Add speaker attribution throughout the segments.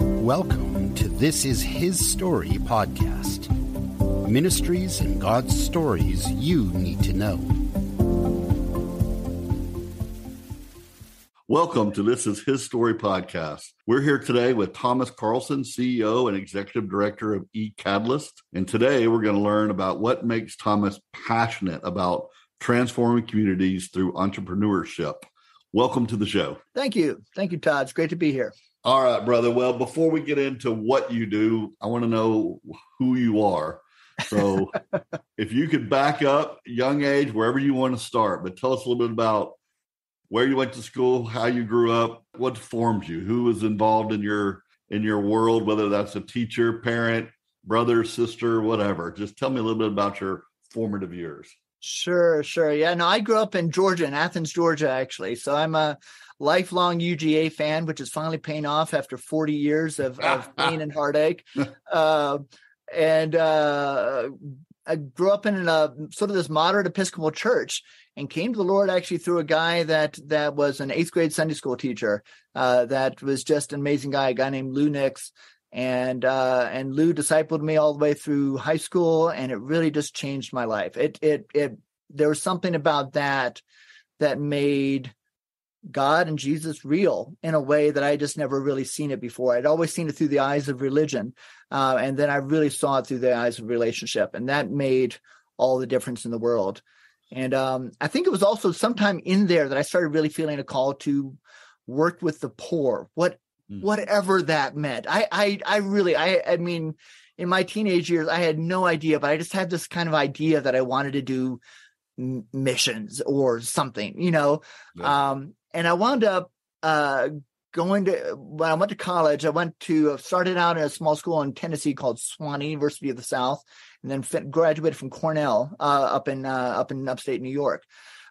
Speaker 1: Welcome to This Is His Story podcast. Ministries and God's stories you need to know.
Speaker 2: Welcome to This Is His Story podcast. We're here today with Thomas Carlson, CEO and Executive Director of eCatalyst. And today we're going to learn about what makes Thomas passionate about transforming communities through entrepreneurship. Welcome to the show.
Speaker 3: Thank you. Thank you, Todd. It's great to be here.
Speaker 2: All right, brother. Well, before we get into what you do, I want to know who you are. So, if you could back up, young age, wherever you want to start, but tell us a little bit about where you went to school, how you grew up, what formed you, who was involved in your in your world, whether that's a teacher, parent, brother, sister, whatever. Just tell me a little bit about your formative years.
Speaker 3: Sure, sure. Yeah, no, I grew up in Georgia, in Athens, Georgia, actually. So I'm a lifelong UGA fan, which is finally paying off after 40 years of, of pain and heartache. Uh, and uh, I grew up in a sort of this moderate Episcopal church and came to the Lord actually through a guy that that was an eighth grade Sunday school teacher. Uh, that was just an amazing guy, a guy named Lou Nix. And uh, and Lou discipled me all the way through high school, and it really just changed my life. It it it there was something about that that made God and Jesus real in a way that I just never really seen it before. I'd always seen it through the eyes of religion, uh, and then I really saw it through the eyes of relationship, and that made all the difference in the world. And um, I think it was also sometime in there that I started really feeling a call to work with the poor, what mm. whatever that meant. I I I really I I mean, in my teenage years, I had no idea, but I just had this kind of idea that I wanted to do missions or something, you know. Yeah. Um, and I wound up uh, going to when I went to college. I went to started out in a small school in Tennessee called Sewanee University of the South, and then graduated from Cornell uh, up in uh, up in upstate New York.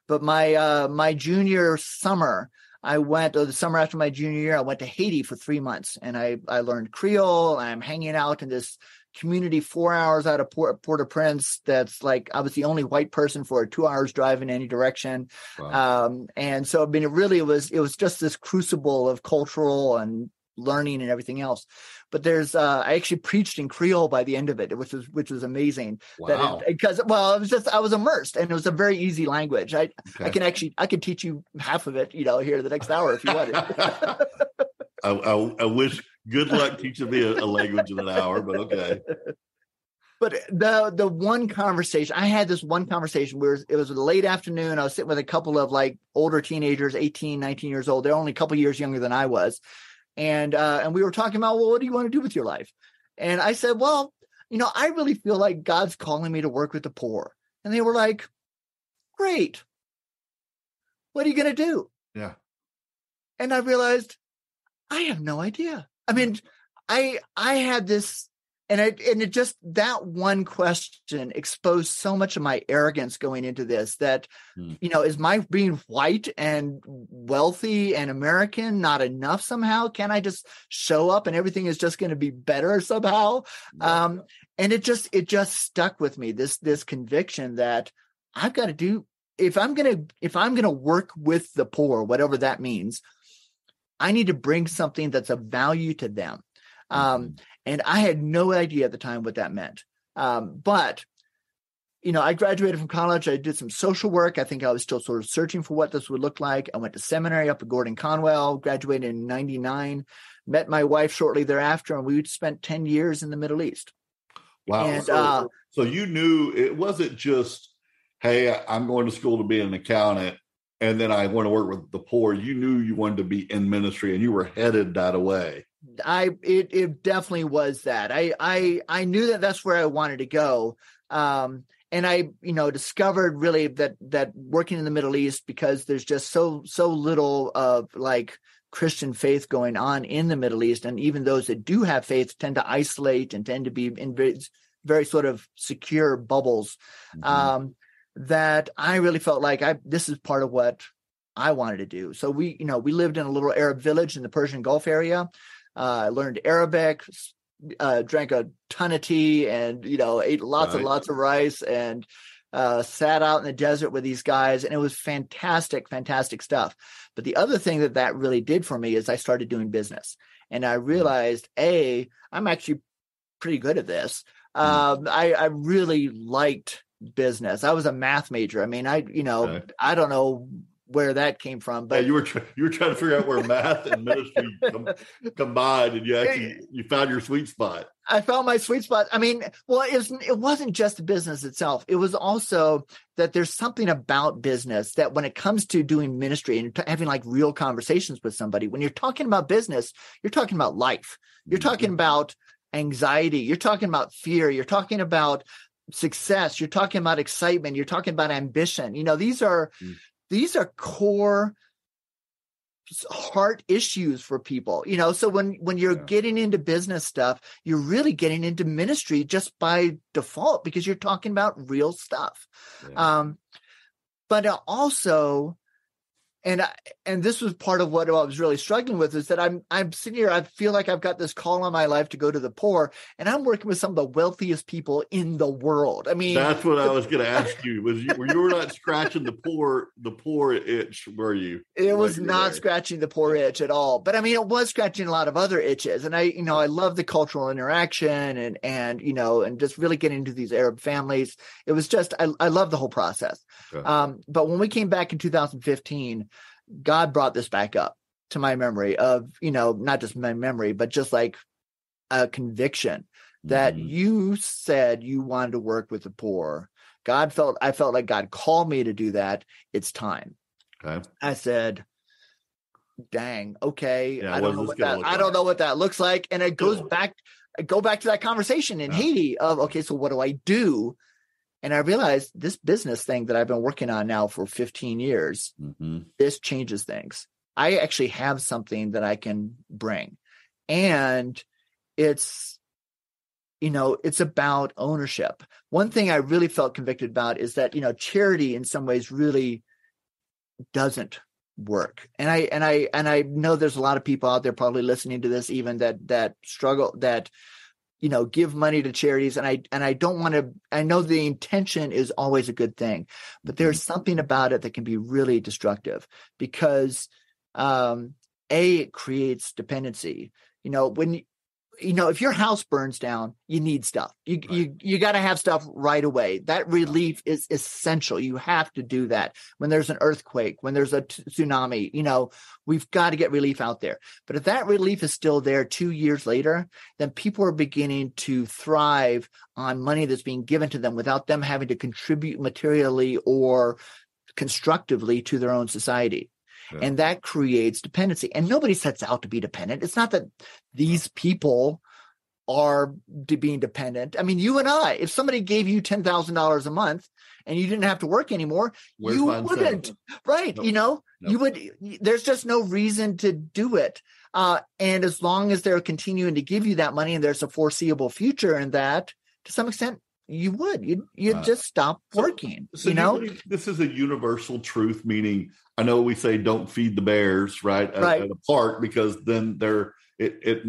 Speaker 3: But my uh, my junior summer, I went, or the summer after my junior year, I went to Haiti for three months, and I I learned Creole. I'm hanging out in this community four hours out of Port, Port-au-Prince. That's like I was the only white person for two hours drive in any direction. Wow. Um, and so I mean, it really was it was just this crucible of cultural and learning and everything else. But there's uh, I actually preached in Creole by the end of it, which was which was amazing.
Speaker 2: Wow.
Speaker 3: because well, it was just I was immersed and it was a very easy language. I okay. I can actually I can teach you half of it, you know, here the next hour if you want it.
Speaker 2: I, I, I wish good luck teaching me a, a language in an hour, but okay.
Speaker 3: But the the one conversation I had this one conversation where it was a late afternoon. I was sitting with a couple of like older teenagers, 18, 19 years old. They're only a couple years younger than I was. And uh, and we were talking about, well, what do you want to do with your life? And I said, well, you know, I really feel like God's calling me to work with the poor. And they were like, great. What are you going to do?
Speaker 2: Yeah.
Speaker 3: And I realized I have no idea. I mean, I I had this and it and it just that one question exposed so much of my arrogance going into this that hmm. you know is my being white and wealthy and american not enough somehow can i just show up and everything is just going to be better somehow yeah. um and it just it just stuck with me this this conviction that i've got to do if i'm going to if i'm going to work with the poor whatever that means I need to bring something that's of value to them. Um, mm-hmm. and I had no idea at the time what that meant. Um, but, you know, I graduated from college. I did some social work. I think I was still sort of searching for what this would look like. I went to seminary up at Gordon Conwell, graduated in 99, met my wife shortly thereafter, and we spent 10 years in the Middle East.
Speaker 2: Wow. And, so, uh, so you knew it wasn't just, hey, I'm going to school to be an accountant and then I want to work with the poor. You knew you wanted to be in ministry, and you were headed that way.
Speaker 3: I it it definitely was that. I I I knew that that's where I wanted to go. Um, and I, you know, discovered really that that working in the Middle East because there's just so so little of like Christian faith going on in the Middle East, and even those that do have faith tend to isolate and tend to be in very, very sort of secure bubbles. Mm-hmm. Um, that I really felt like I this is part of what I wanted to do. So we, you know, we lived in a little Arab village in the Persian Gulf area. Uh, I learned Arabic, uh, drank a ton of tea, and you know, ate lots right. and lots of rice, and uh, sat out in the desert with these guys, and it was fantastic, fantastic stuff. But the other thing that that really did for me is I started doing business, and I realized, a, I'm actually pretty good at this. Um, I, I really liked business. I was a math major. I mean, I, you know, okay. I don't know where that came from. But
Speaker 2: yeah, you were tr- you were trying to figure out where math and ministry com- combined, and you actually you found your sweet spot.
Speaker 3: I found my sweet spot. I mean, well, it, was, it wasn't just the business itself. It was also that there's something about business that when it comes to doing ministry and t- having like real conversations with somebody, when you're talking about business, you're talking about life. You're mm-hmm. talking about anxiety. You're talking about fear. You're talking about success. You're talking about excitement. You're talking about ambition. You know, these are mm these are core heart issues for people you know so when when you're yeah. getting into business stuff you're really getting into ministry just by default because you're talking about real stuff yeah. um but also and I, and this was part of what I was really struggling with is that I'm I'm sitting here I feel like I've got this call on my life to go to the poor and I'm working with some of the wealthiest people in the world. I mean
Speaker 2: That's what I was going to ask you was you, were you were not scratching the poor the poor itch were you?
Speaker 3: It was not there? scratching the poor itch at all. But I mean it was scratching a lot of other itches and I you know I love the cultural interaction and and you know and just really getting into these Arab families. It was just I I love the whole process. Okay. Um but when we came back in 2015 God brought this back up to my memory of, you know, not just my memory, but just like a conviction that mm-hmm. you said you wanted to work with the poor. God felt, I felt like God called me to do that. It's time. Okay. I said, dang, okay. Yeah, I don't know what that, I don't know what that looks like. And it goes back, I go back to that conversation in yeah. Haiti of, okay, so what do I do? And I realized this business thing that I've been working on now for 15 years, mm-hmm. this changes things. I actually have something that I can bring. And it's, you know, it's about ownership. One thing I really felt convicted about is that, you know, charity in some ways really doesn't work. And I and I and I know there's a lot of people out there probably listening to this even that that struggle that you know give money to charities and i and i don't want to i know the intention is always a good thing but there's mm-hmm. something about it that can be really destructive because um a it creates dependency you know when you know if your house burns down you need stuff. You right. you you got to have stuff right away. That relief is essential. You have to do that. When there's an earthquake when there's a t- tsunami you know we've got to get relief out there. But if that relief is still there 2 years later then people are beginning to thrive on money that's being given to them without them having to contribute materially or constructively to their own society and that creates dependency. And nobody sets out to be dependent. It's not that these people are being dependent. I mean, you and I, if somebody gave you $10,000 a month and you didn't have to work anymore, Where's you wouldn't, right? Nope. You know, nope. you would, there's just no reason to do it. Uh, and as long as they're continuing to give you that money and there's a foreseeable future in that, to some extent, you would you you'd uh, just stop working so, so you know
Speaker 2: this is a universal truth meaning i know we say don't feed the bears right, right. At, at a park because then they're it, it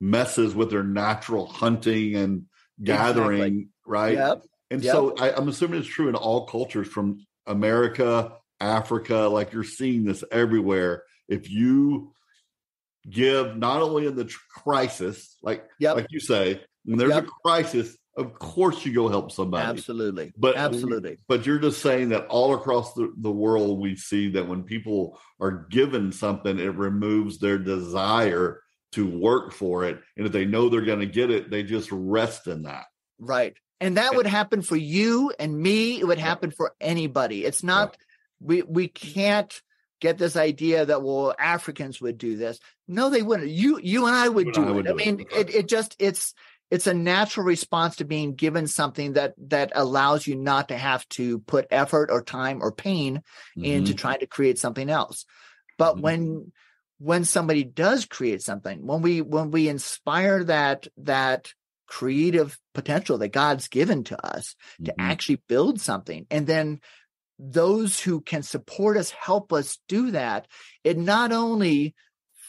Speaker 2: messes with their natural hunting and gathering exactly. right yep. and yep. so I, i'm assuming it's true in all cultures from america africa like you're seeing this everywhere if you give not only in the crisis like yep. like you say when there's a crisis of course you go help somebody.
Speaker 3: Absolutely. But absolutely.
Speaker 2: but you're just saying that all across the, the world we see that when people are given something it removes their desire to work for it. And if they know they're going to get it they just rest in that.
Speaker 3: Right. And that would happen for you and me. It would happen for anybody. It's not we we can't get this idea that well africans would do this. No they wouldn't. You you and i would do I would it do i mean it, it just it's it's a natural response to being given something that that allows you not to have to put effort or time or pain mm-hmm. into trying to create something else but mm-hmm. when when somebody does create something when we when we inspire that that creative potential that god's given to us mm-hmm. to actually build something and then those who can support us help us do that it not only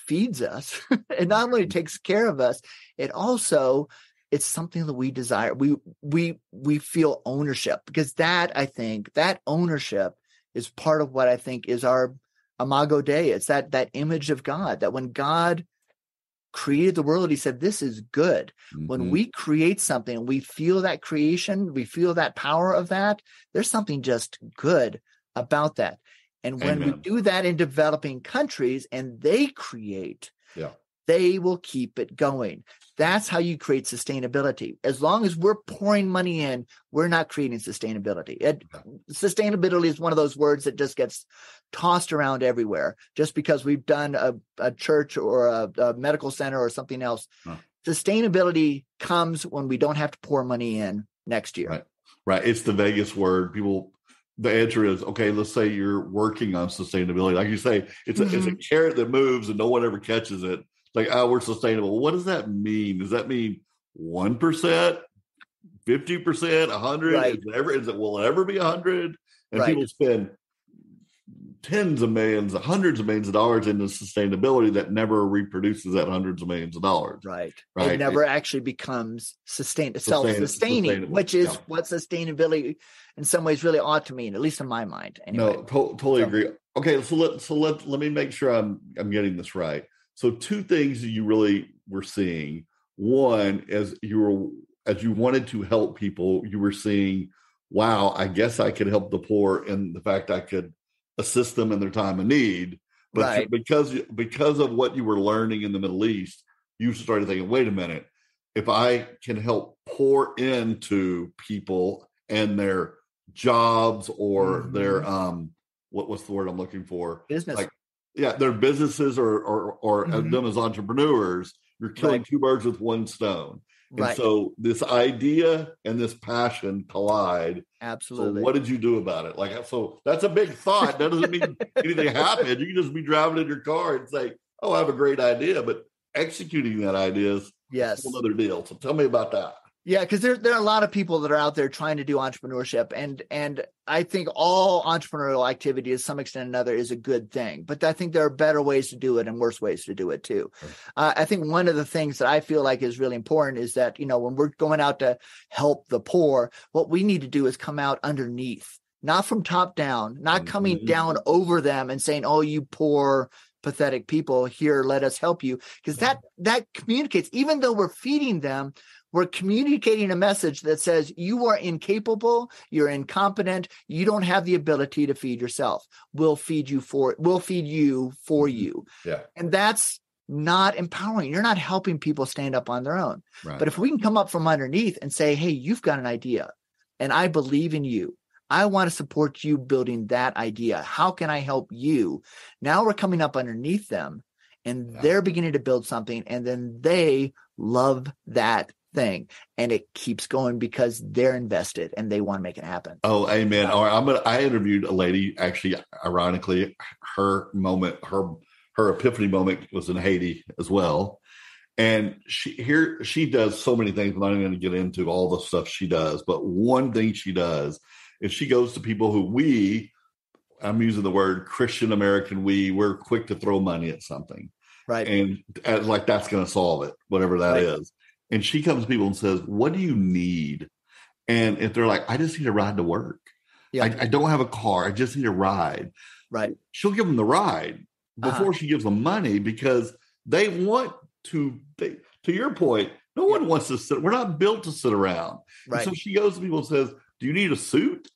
Speaker 3: feeds us it not only mm-hmm. takes care of us it also it's something that we desire. We we we feel ownership because that I think that ownership is part of what I think is our imago Dei. It's that that image of God that when God created the world, he said, This is good. Mm-hmm. When we create something, we feel that creation, we feel that power of that, there's something just good about that. And when Amen. we do that in developing countries and they create,
Speaker 2: yeah
Speaker 3: they will keep it going. That's how you create sustainability. As long as we're pouring money in, we're not creating sustainability. It, sustainability is one of those words that just gets tossed around everywhere just because we've done a, a church or a, a, medical center or something else. Huh. Sustainability comes when we don't have to pour money in next year.
Speaker 2: Right. Right. It's the Vegas word. People the answer is okay let's say you're working on sustainability like you say it's a, mm-hmm. it's a mm-hmm. carrot that moves and no one ever catches it like, oh, we're sustainable. What does that mean? Does that mean one percent, fifty percent, a hundred? Right. Is it ever is it will it ever be a hundred? And right. people spend tens of millions, hundreds of millions of dollars into sustainability that never reproduces that hundreds of millions of dollars.
Speaker 3: Right. Right. It never it, actually becomes sustain, self-sustaining, which is yeah. what sustainability in some ways really ought to mean, at least in my mind. Anyway.
Speaker 2: No, to- totally so. agree. Okay, so let so let let me make sure I'm I'm getting this right. So two things that you really were seeing. One, as you were as you wanted to help people, you were seeing, wow, I guess I could help the poor in the fact I could assist them in their time of need. But right. because because of what you were learning in the Middle East, you started thinking, wait a minute, if I can help pour into people and their jobs or mm-hmm. their um what what's the word I'm looking for?
Speaker 3: Business.
Speaker 2: Like yeah, their businesses or or, or mm-hmm. them as entrepreneurs, you're killing right. two birds with one stone. And right. so this idea and this passion collide.
Speaker 3: Absolutely.
Speaker 2: So what did you do about it? Like, so that's a big thought. That doesn't mean anything happened. You can just be driving in your car and say, "Oh, I have a great idea," but executing that idea is
Speaker 3: yes
Speaker 2: another deal. So tell me about that.
Speaker 3: Yeah, because there there are a lot of people that are out there trying to do entrepreneurship, and and I think all entrepreneurial activity, to some extent or another, is a good thing. But I think there are better ways to do it and worse ways to do it too. Uh, I think one of the things that I feel like is really important is that you know when we're going out to help the poor, what we need to do is come out underneath, not from top down, not coming mm-hmm. down over them and saying, "Oh, you poor." pathetic people here let us help you because that that communicates even though we're feeding them we're communicating a message that says you are incapable, you're incompetent, you don't have the ability to feed yourself. We'll feed you for we'll feed you for mm-hmm. you.
Speaker 2: Yeah.
Speaker 3: And that's not empowering. You're not helping people stand up on their own. Right. But if we can come up from underneath and say, "Hey, you've got an idea and I believe in you. I want to support you building that idea. How can I help you?" Now we're coming up underneath them and yeah. they're beginning to build something and then they love that thing and it keeps going because they're invested and they want to make it happen.
Speaker 2: Oh amen. Or i'm gonna i interviewed a lady actually ironically her moment her her epiphany moment was in haiti as well. And she here she does so many things i'm not even going to get into all the stuff she does but one thing she does is she goes to people who we i'm using the word christian american we we're quick to throw money at something.
Speaker 3: Right.
Speaker 2: And as like that's going to solve it whatever that right. is and she comes to people and says, What do you need? And if they're like, I just need a ride to work. Yeah. I, I don't have a car. I just need a ride.
Speaker 3: Right.
Speaker 2: She'll give them the ride before uh-huh. she gives them money because they want to, they, to your point, no one wants to sit. We're not built to sit around. Right. And so she goes to people and says, Do you need a suit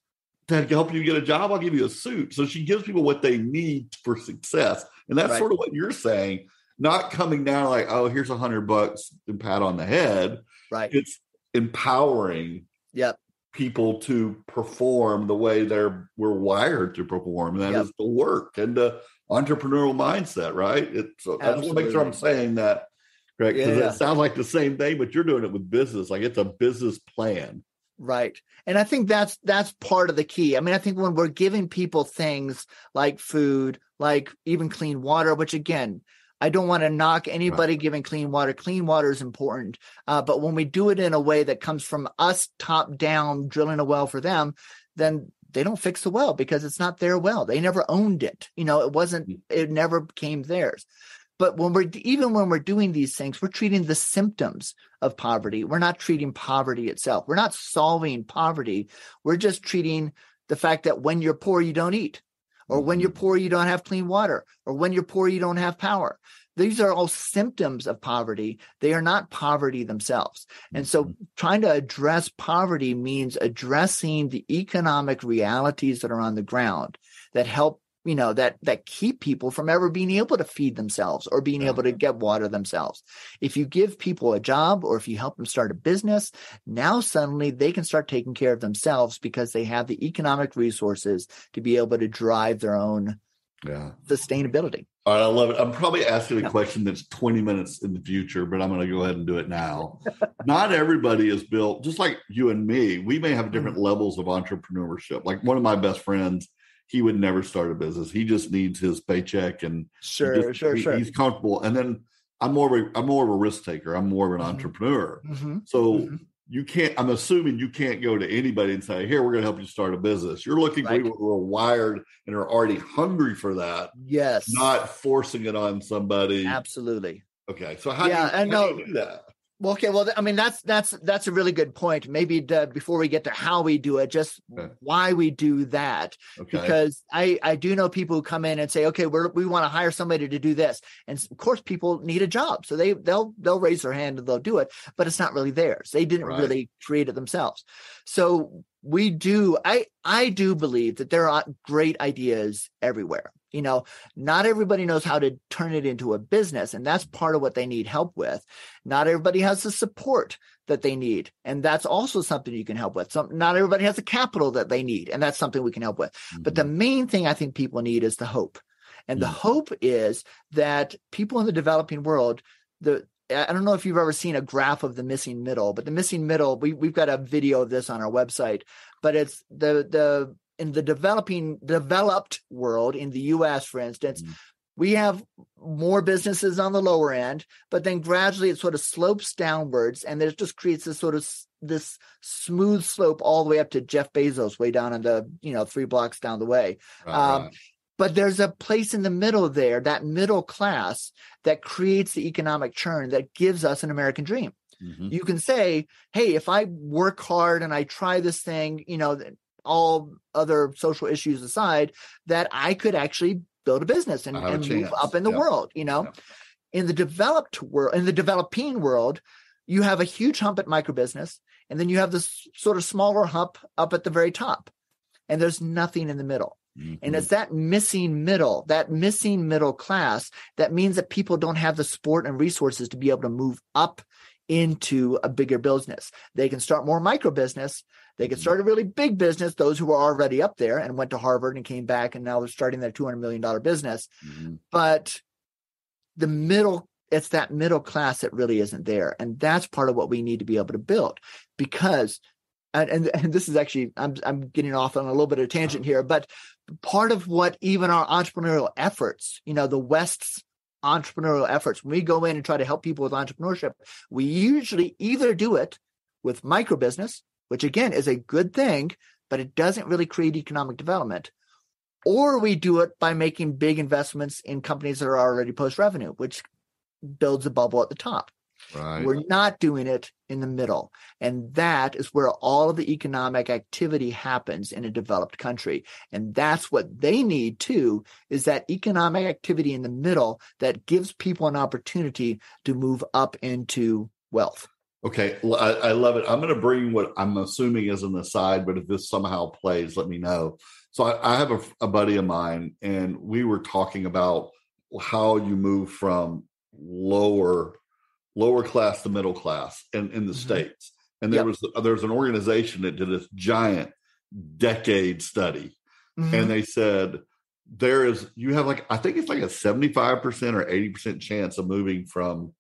Speaker 2: to help you get a job? I'll give you a suit. So she gives people what they need for success. And that's right. sort of what you're saying not coming down like, oh, here's a hundred bucks and pat on the head.
Speaker 3: Right.
Speaker 2: It's empowering
Speaker 3: yep.
Speaker 2: people to perform the way they're we're wired to perform. And that yep. is the work and the entrepreneurial mindset, right? It's uh, I just want to make sure I'm saying that correct. Because yeah. it sounds like the same thing, but you're doing it with business. Like it's a business plan.
Speaker 3: Right. And I think that's that's part of the key. I mean, I think when we're giving people things like food, like even clean water, which again, I don't want to knock anybody right. giving clean water. Clean water is important. Uh, but when we do it in a way that comes from us top down, drilling a well for them, then they don't fix the well because it's not their well. They never owned it. You know, it wasn't, mm. it never became theirs. but when we're even when we're doing these things, we're treating the symptoms of poverty. We're not treating poverty itself. We're not solving poverty. We're just treating the fact that when you're poor, you don't eat, or when you're mm-hmm. poor, you don't have clean water, or when you're poor, you don't have power. These are all symptoms of poverty. They are not poverty themselves. And so mm-hmm. trying to address poverty means addressing the economic realities that are on the ground that help you know that that keep people from ever being able to feed themselves or being able to get water themselves if you give people a job or if you help them start a business now suddenly they can start taking care of themselves because they have the economic resources to be able to drive their own yeah. sustainability
Speaker 2: all right, I love it. I'm probably asking a question that's 20 minutes in the future, but I'm going to go ahead and do it now. Not everybody is built, just like you and me, we may have different mm-hmm. levels of entrepreneurship. Like one of my best friends, he would never start a business. He just needs his paycheck and
Speaker 3: sure,
Speaker 2: just,
Speaker 3: sure,
Speaker 2: he,
Speaker 3: sure.
Speaker 2: He's comfortable. And then I'm more of a I'm more of a risk taker. I'm more of an mm-hmm. entrepreneur. Mm-hmm. So mm-hmm. you can't. I'm assuming you can't go to anybody and say, "Here, we're going to help you start a business." You're looking right. for people who are wired and are already hungry for that.
Speaker 3: Yes,
Speaker 2: not forcing it on somebody.
Speaker 3: Absolutely.
Speaker 2: Okay, so how, yeah, do, you, how do you do that?
Speaker 3: Well, okay. Well, I mean, that's that's that's a really good point. Maybe to, before we get to how we do it, just okay. why we do that. Okay. Because I I do know people who come in and say, okay, we're, we want to hire somebody to do this, and of course, people need a job, so they they'll they'll raise their hand and they'll do it, but it's not really theirs. They didn't right. really create it themselves. So we do. I I do believe that there are great ideas everywhere you know not everybody knows how to turn it into a business and that's part of what they need help with not everybody has the support that they need and that's also something you can help with Some, not everybody has the capital that they need and that's something we can help with mm-hmm. but the mm-hmm. main thing i think people need is the hope and mm-hmm. the hope is that people in the developing world the I don't know if you've ever seen a graph of the missing middle, but the missing middle, we, we've got a video of this on our website, but it's the, the in the developing developed world in the US for instance mm-hmm. we have more businesses on the lower end but then gradually it sort of slopes downwards and it just creates this sort of this smooth slope all the way up to Jeff Bezos way down in the you know three blocks down the way right, um, right. But there's a place in the middle there that middle class that creates the economic churn that gives us an American dream Mm-hmm. You can say, hey, if I work hard and I try this thing, you know, all other social issues aside, that I could actually build a business and, and move up in the yep. world, you know? Yep. In the developed world, in the developing world, you have a huge hump at micro business, and then you have this sort of smaller hump up at the very top. And there's nothing in the middle. Mm-hmm. And it's that missing middle, that missing middle class that means that people don't have the support and resources to be able to move up into a bigger business. They can start more micro business. They can mm-hmm. start a really big business, those who are already up there and went to Harvard and came back and now they're starting their $200 million business. Mm-hmm. But the middle, it's that middle class that really isn't there. And that's part of what we need to be able to build because and, and, and this is actually I'm I'm getting off on a little bit of a tangent here, but part of what even our entrepreneurial efforts, you know, the West's entrepreneurial efforts. When we go in and try to help people with entrepreneurship, we usually either do it with micro business, which again is a good thing, but it doesn't really create economic development, or we do it by making big investments in companies that are already post revenue, which builds a bubble at the top. Right. We're not doing it in the middle. And that is where all of the economic activity happens in a developed country. And that's what they need too, is that economic activity in the middle that gives people an opportunity to move up into wealth.
Speaker 2: Okay, I, I love it. I'm going to bring what I'm assuming is an aside, but if this somehow plays, let me know. So I, I have a, a buddy of mine, and we were talking about how you move from lower lower class to middle class in, in the mm-hmm. states. And there yep. was there was an organization that did this giant decade study, mm-hmm. and they said there is you have like I think it's like a seventy five percent or eighty percent chance of moving from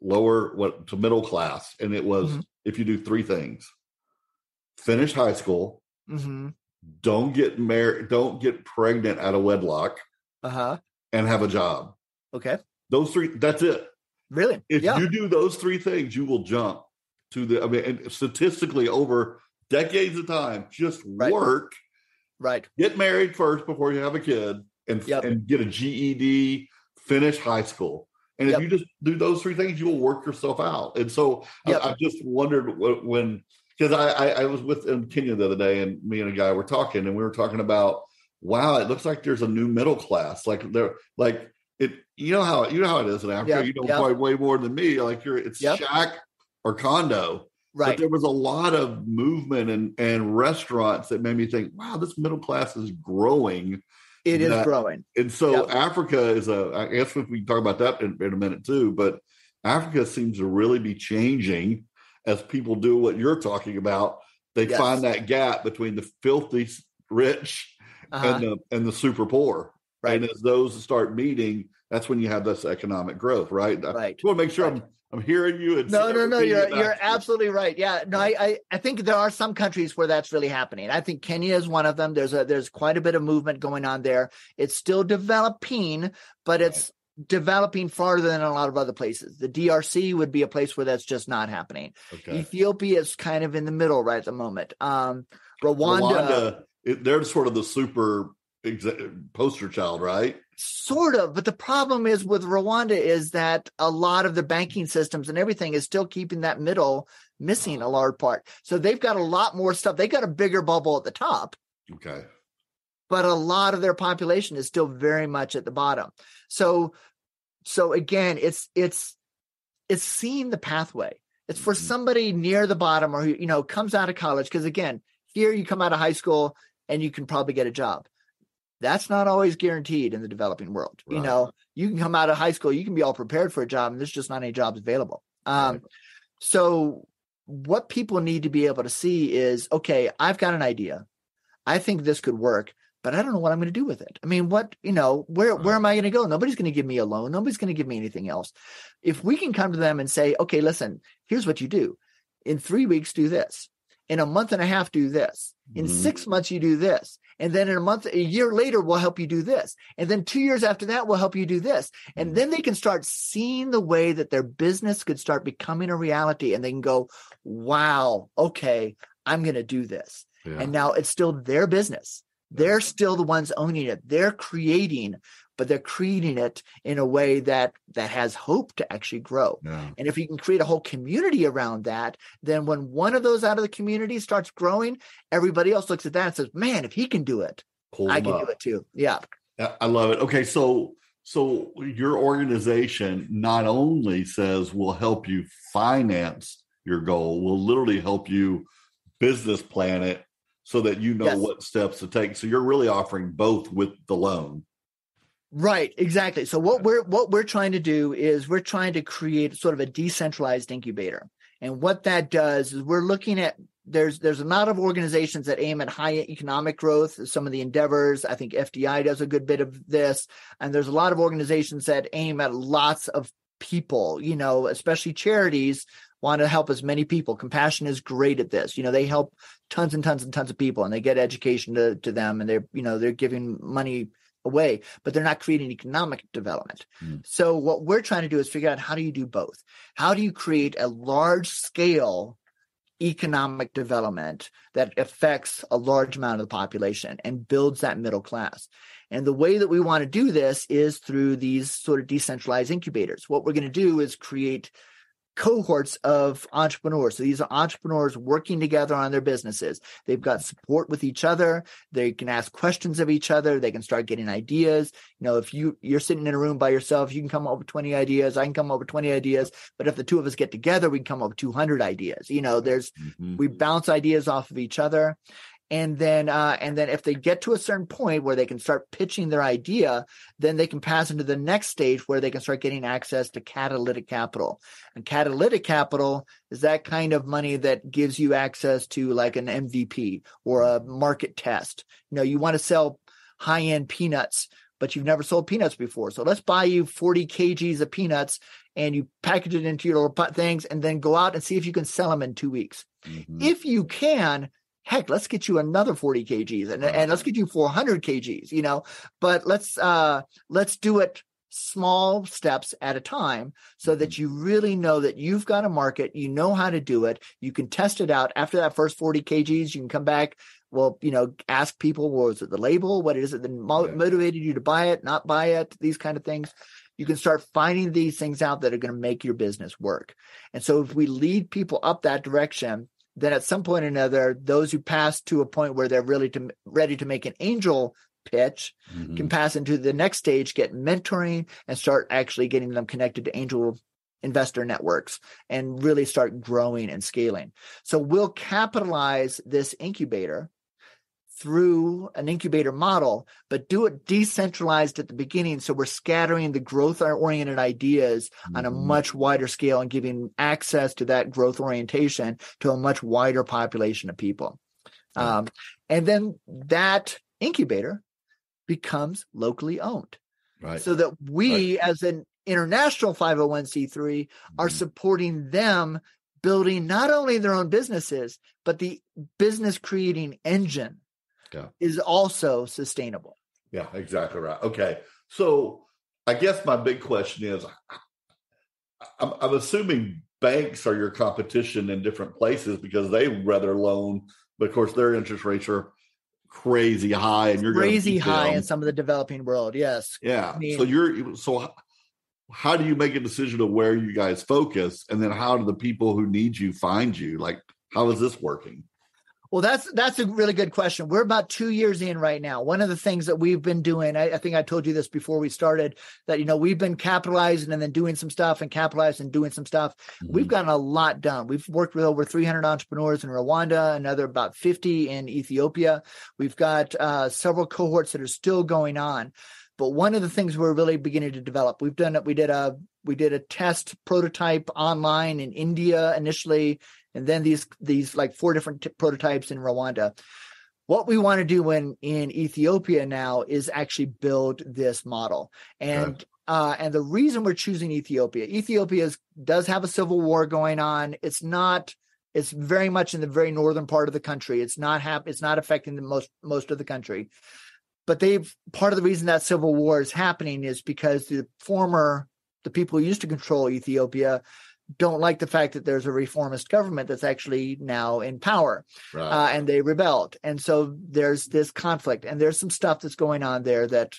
Speaker 2: lower what to middle class, and it was mm-hmm. if you do three things: finish high school, mm-hmm. don't get married, don't get pregnant out of wedlock, uh huh, and have a job.
Speaker 3: Okay,
Speaker 2: those three. That's it.
Speaker 3: Really?
Speaker 2: If yeah. you do those three things, you will jump to the. I mean, and statistically, over decades of time, just right. work,
Speaker 3: right?
Speaker 2: Get married first before you have a kid, and yep. and get a GED, finish high school. And if
Speaker 3: Yep.
Speaker 2: you just do those three things, you will work yourself out. And so
Speaker 3: Yep.
Speaker 2: I, I just wondered when, because I, I, I was with in Kenya the other day, and me and a guy were talking, and we were talking about, wow, it looks like there's a new middle class. Like they're like it. You know how you know how it is in Africa.
Speaker 3: Yep.
Speaker 2: You know
Speaker 3: Yep.
Speaker 2: probably way more than me. Like you're it's
Speaker 3: Yep.
Speaker 2: shack or condo. But
Speaker 3: Right.
Speaker 2: there was a lot of movement and and restaurants that made me think, wow, this middle class is growing.
Speaker 3: It is
Speaker 2: that-
Speaker 3: growing.
Speaker 2: And so. Africa is a, I guess if we can talk about that in, in a minute too, but Africa seems to really be changing as people do what you're talking about. They
Speaker 3: Yes.
Speaker 2: find that gap between the filthy rich
Speaker 3: Uh-huh.
Speaker 2: and the and the super poor.
Speaker 3: Right.
Speaker 2: And as those start meeting, that's when you have this economic growth, right? I
Speaker 3: Right.
Speaker 2: just want to make sure
Speaker 3: Right.
Speaker 2: I'm I'm hearing you. And
Speaker 3: No, no, no. You're you're absolutely right. Yeah. No, I, I I think there are some countries where that's really happening. I think Kenya is one of them. There's a there's quite a bit of movement going on there. It's still developing, but it's developing farther than a lot of other places. The DRC would be a place where that's just not happening.
Speaker 2: Okay.
Speaker 3: Ethiopia is kind of in the middle right at the moment. Um, Rwanda,
Speaker 2: Rwanda, it, they're sort of the super exa- poster child, right?
Speaker 3: sort of, but the problem is with Rwanda is that a lot of the banking systems and everything is still keeping that middle missing a large part. So they've got a lot more stuff. They got a bigger bubble at the top,
Speaker 2: Okay.
Speaker 3: but a lot of their population is still very much at the bottom. So so again, it's it's it's seeing the pathway. It's for
Speaker 2: Mhm.
Speaker 3: somebody near the bottom or who, you know, comes out of college because again, here you come out of high school and you can probably get a job. That's not always guaranteed in the developing world. You know, you can come out of high school, you can be all prepared for a job, and there's just not any jobs available. Um,
Speaker 2: Right.
Speaker 3: so what people need to be able to see is okay, I've got an idea. I think this could work, but I don't know what I'm going to do with it. I mean, what, you know, where where am I going to go? Nobody's going to give me a loan. Nobody's going to give me anything else. If we can come to them and say, okay, listen, here's what you do. In 3 weeks do this. In a month and a half do this. In
Speaker 2: Mhm.
Speaker 3: 6 months you do this. And then in a month a year later we'll help you do this. And then 2 years after that we'll help you do this. And
Speaker 2: Mhm.
Speaker 3: then they can start seeing the way that their business could start becoming a reality and they can go, "Wow, okay, I'm going to do this."
Speaker 2: Yeah.
Speaker 3: and now it's still their business. They're still the ones owning it. They're creating, but they're creating it in a way that that has hope to actually grow.
Speaker 2: yeah.
Speaker 3: And if you can create a whole community around that, then when one of those out of the community starts growing, everybody else looks at that and says, "Man, if he can do it,
Speaker 2: Pull
Speaker 3: I can
Speaker 2: up.
Speaker 3: do it too." Yeah.
Speaker 2: I love it. Okay, so so your organization not only says we'll help you finance your goal, we'll literally help you business plan it so that you know
Speaker 3: Yes.
Speaker 2: what steps to take. So you're really offering both with the loan.
Speaker 3: Right, exactly. So what we're what we're trying to do is we're trying to create sort of a decentralized incubator. And what that does is we're looking at there's there's a lot of organizations that aim at high economic growth, some of the endeavors, I think FDI does a good bit of this, and there's a lot of organizations that aim at lots of people, you know, especially charities want to help as many people. Compassion is great at this. You know, they help tons and tons and tons of people and they get education to, to them and they're, you know, they're giving money away, but they're not creating economic development.
Speaker 2: Mm.
Speaker 3: So what we're trying to do is figure out how do you do both? How do you create a large scale economic development that affects a large amount of the population and builds that middle class? And the way that we want to do this is through these sort of decentralized incubators. What we're going to do is create cohorts of entrepreneurs. So these are entrepreneurs working together on their businesses. They've got support with each other. They can ask questions of each other. They can start getting ideas. You know, if you you're sitting in a room by yourself, you can come up with 20 ideas. I can come up with 20 ideas. But if the two of us get together, we can come up with 200 ideas. You know, there's
Speaker 2: Mhm.
Speaker 3: we bounce ideas off of each other and then uh, and then if they get to a certain point where they can start pitching their idea then they can pass into the next stage where they can start getting access to catalytic capital. And catalytic capital is that kind of money that gives you access to like an mvp or a market test. You know you want to sell high end peanuts but you've never sold peanuts before. So let's buy you 40 kgs of peanuts and you package it into your little pot things and then go out and see if you can sell them in two weeks.
Speaker 2: Mhm.
Speaker 3: if you can heck let's get you another 40 kgs and, and let's get you 400 kgs you know? But let's uh let's do it small steps at a time so that you really know that you've got a market you know how to do it you can test it out. After that first 40 kgs you can come back well you know ask people well, was it the label? What is it that mo- motivated you to buy it not buy it? These kind of things. You can start finding these things out that are going to make your business work. And so if we lead people up that direction, then at some point or another, those who pass to a point where they're really to, ready to make an angel pitch mm-hmm. can pass into the next stage, get mentoring, and start actually getting them connected to angel investor networks and really start growing and scaling. So we'll capitalize this incubator through an incubator model, but do it decentralized at the beginning. So we're scattering the growth oriented ideas mm-hmm. on a mm-hmm. much wider scale and giving access to that growth orientation to a much wider population of people. Um, and then that incubator becomes locally owned. Right. So that we, right. as an international 501c3, are mm-hmm. supporting them building not only their own businesses, but the business creating engine yeah. is also sustainable.
Speaker 2: Yeah, exactly right. Okay. So I guess my big question is I'm, I'm assuming banks are your competition in different places because they rather loan, but of course their interest rates are crazy high and you're
Speaker 3: crazy high in some of the developing world. Yes.
Speaker 2: Yeah. I mean, so you're so how do you make a decision of where you guys focus and then how do the people who need you find you? Like how is this working?
Speaker 3: Well, that's that's a really good question. We're about two years in right now. One of the things that we've been doing, I, I, think I told you this before we started, that you know we've been capitalizing and then doing some stuff and capitalizing and doing some stuff. Mm-hmm. We've gotten a lot done. We've worked with over 300 entrepreneurs in Rwanda, another about 50 in Ethiopia. We've got uh, several cohorts that are still going on. But one of the things we're really beginning to develop, we've done it. We did a we did a test prototype online in India initially and then these these like four different t- prototypes in Rwanda. What we want to do in in Ethiopia now is actually build this model, and uh, and the reason we're choosing Ethiopia, Ethiopia is, does have a civil war going on. It's not. It's very much in the very northern part of the country. It's not hap- It's not affecting the most most of the country. But they've part of the reason that civil war is happening is because the former the people who used to control Ethiopia don't like the fact that there's a reformist government that's actually now in power right. uh, and they rebelled. And so there's this conflict and there's some stuff that's going on there that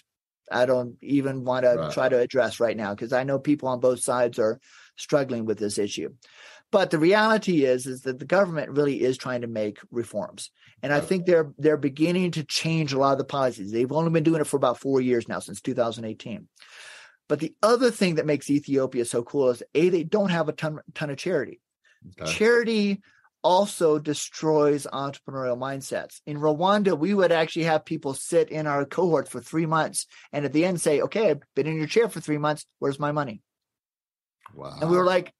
Speaker 3: i don't even want right. to try to address right now because i know people on both sides are struggling with this issue. But the reality is is that the government really is trying to make reforms. And i think they're they're beginning to change a lot of the policies. They've only been doing it for about four years now since 2018 but the other thing that makes Ethiopia so cool is a they don't have a ton ton of charity. Okay. Charity also destroys entrepreneurial mindsets. In Rwanda, we would actually have people sit in our cohort for three months and at the end say, Okay, I've been in your chair for three months. Where's my money? Wow. And we were like,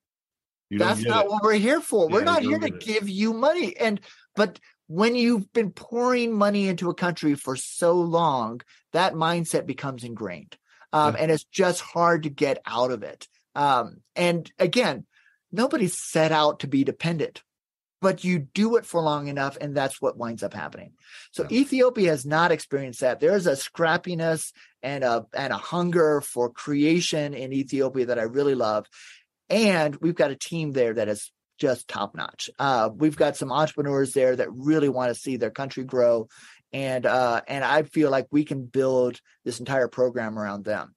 Speaker 3: That's not it. what we're here for. Yeah, we're not here to it. give you money. And but when you've been pouring money into a country for so long, that mindset becomes ingrained um, yeah. and it's just hard to get out of it. Um, and again, nobody's set out to be dependent, but you do it for long enough, and that's what winds up happening. So yeah. Ethiopia has not experienced that. There's a scrappiness and a and a hunger for creation in Ethiopia that I really love, and we've got a team there that is just top notch. Uh, we've got some entrepreneurs there that really want to see their country grow and uh, and I feel like we can build this entire program around them.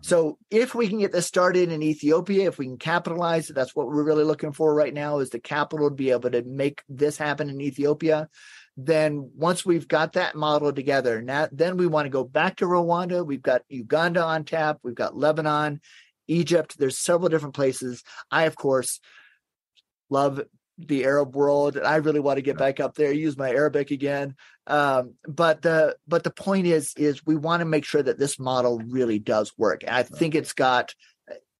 Speaker 3: So if we can get this started in Ethiopia, if we can capitalize, that's what we're really looking for right now is the capital to be able to make this happen in Ethiopia. Then once we've got that model together, now then we want to go back to Rwanda. We've got Uganda on tap. We've got Lebanon, Egypt. There's several different places. I, of course, love the Arab world. And I really want to get back up there, use my Arabic again. Um, but the but the point is is we want to make sure that this model really does work. I think it's got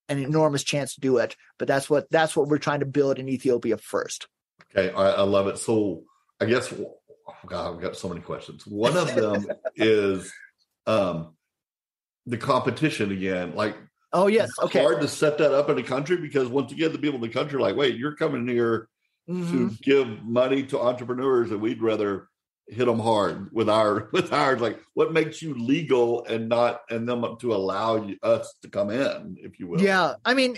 Speaker 3: an enormous chance to do it. But that's what that's what we're trying to build in Ethiopia first.
Speaker 2: Okay, I, I love it. So I guess oh God, I've got so many questions. One of them is um, the competition again. Like
Speaker 3: Oh yes, okay.
Speaker 2: Hard to set that up in a country because once again, the people in the country are like, wait, you're coming here mm-hmm. to give money to entrepreneurs, and we'd rather hit them hard with our with ours. Like, what makes you legal and not and them to allow you, us to come in, if you will?
Speaker 3: Yeah, I mean,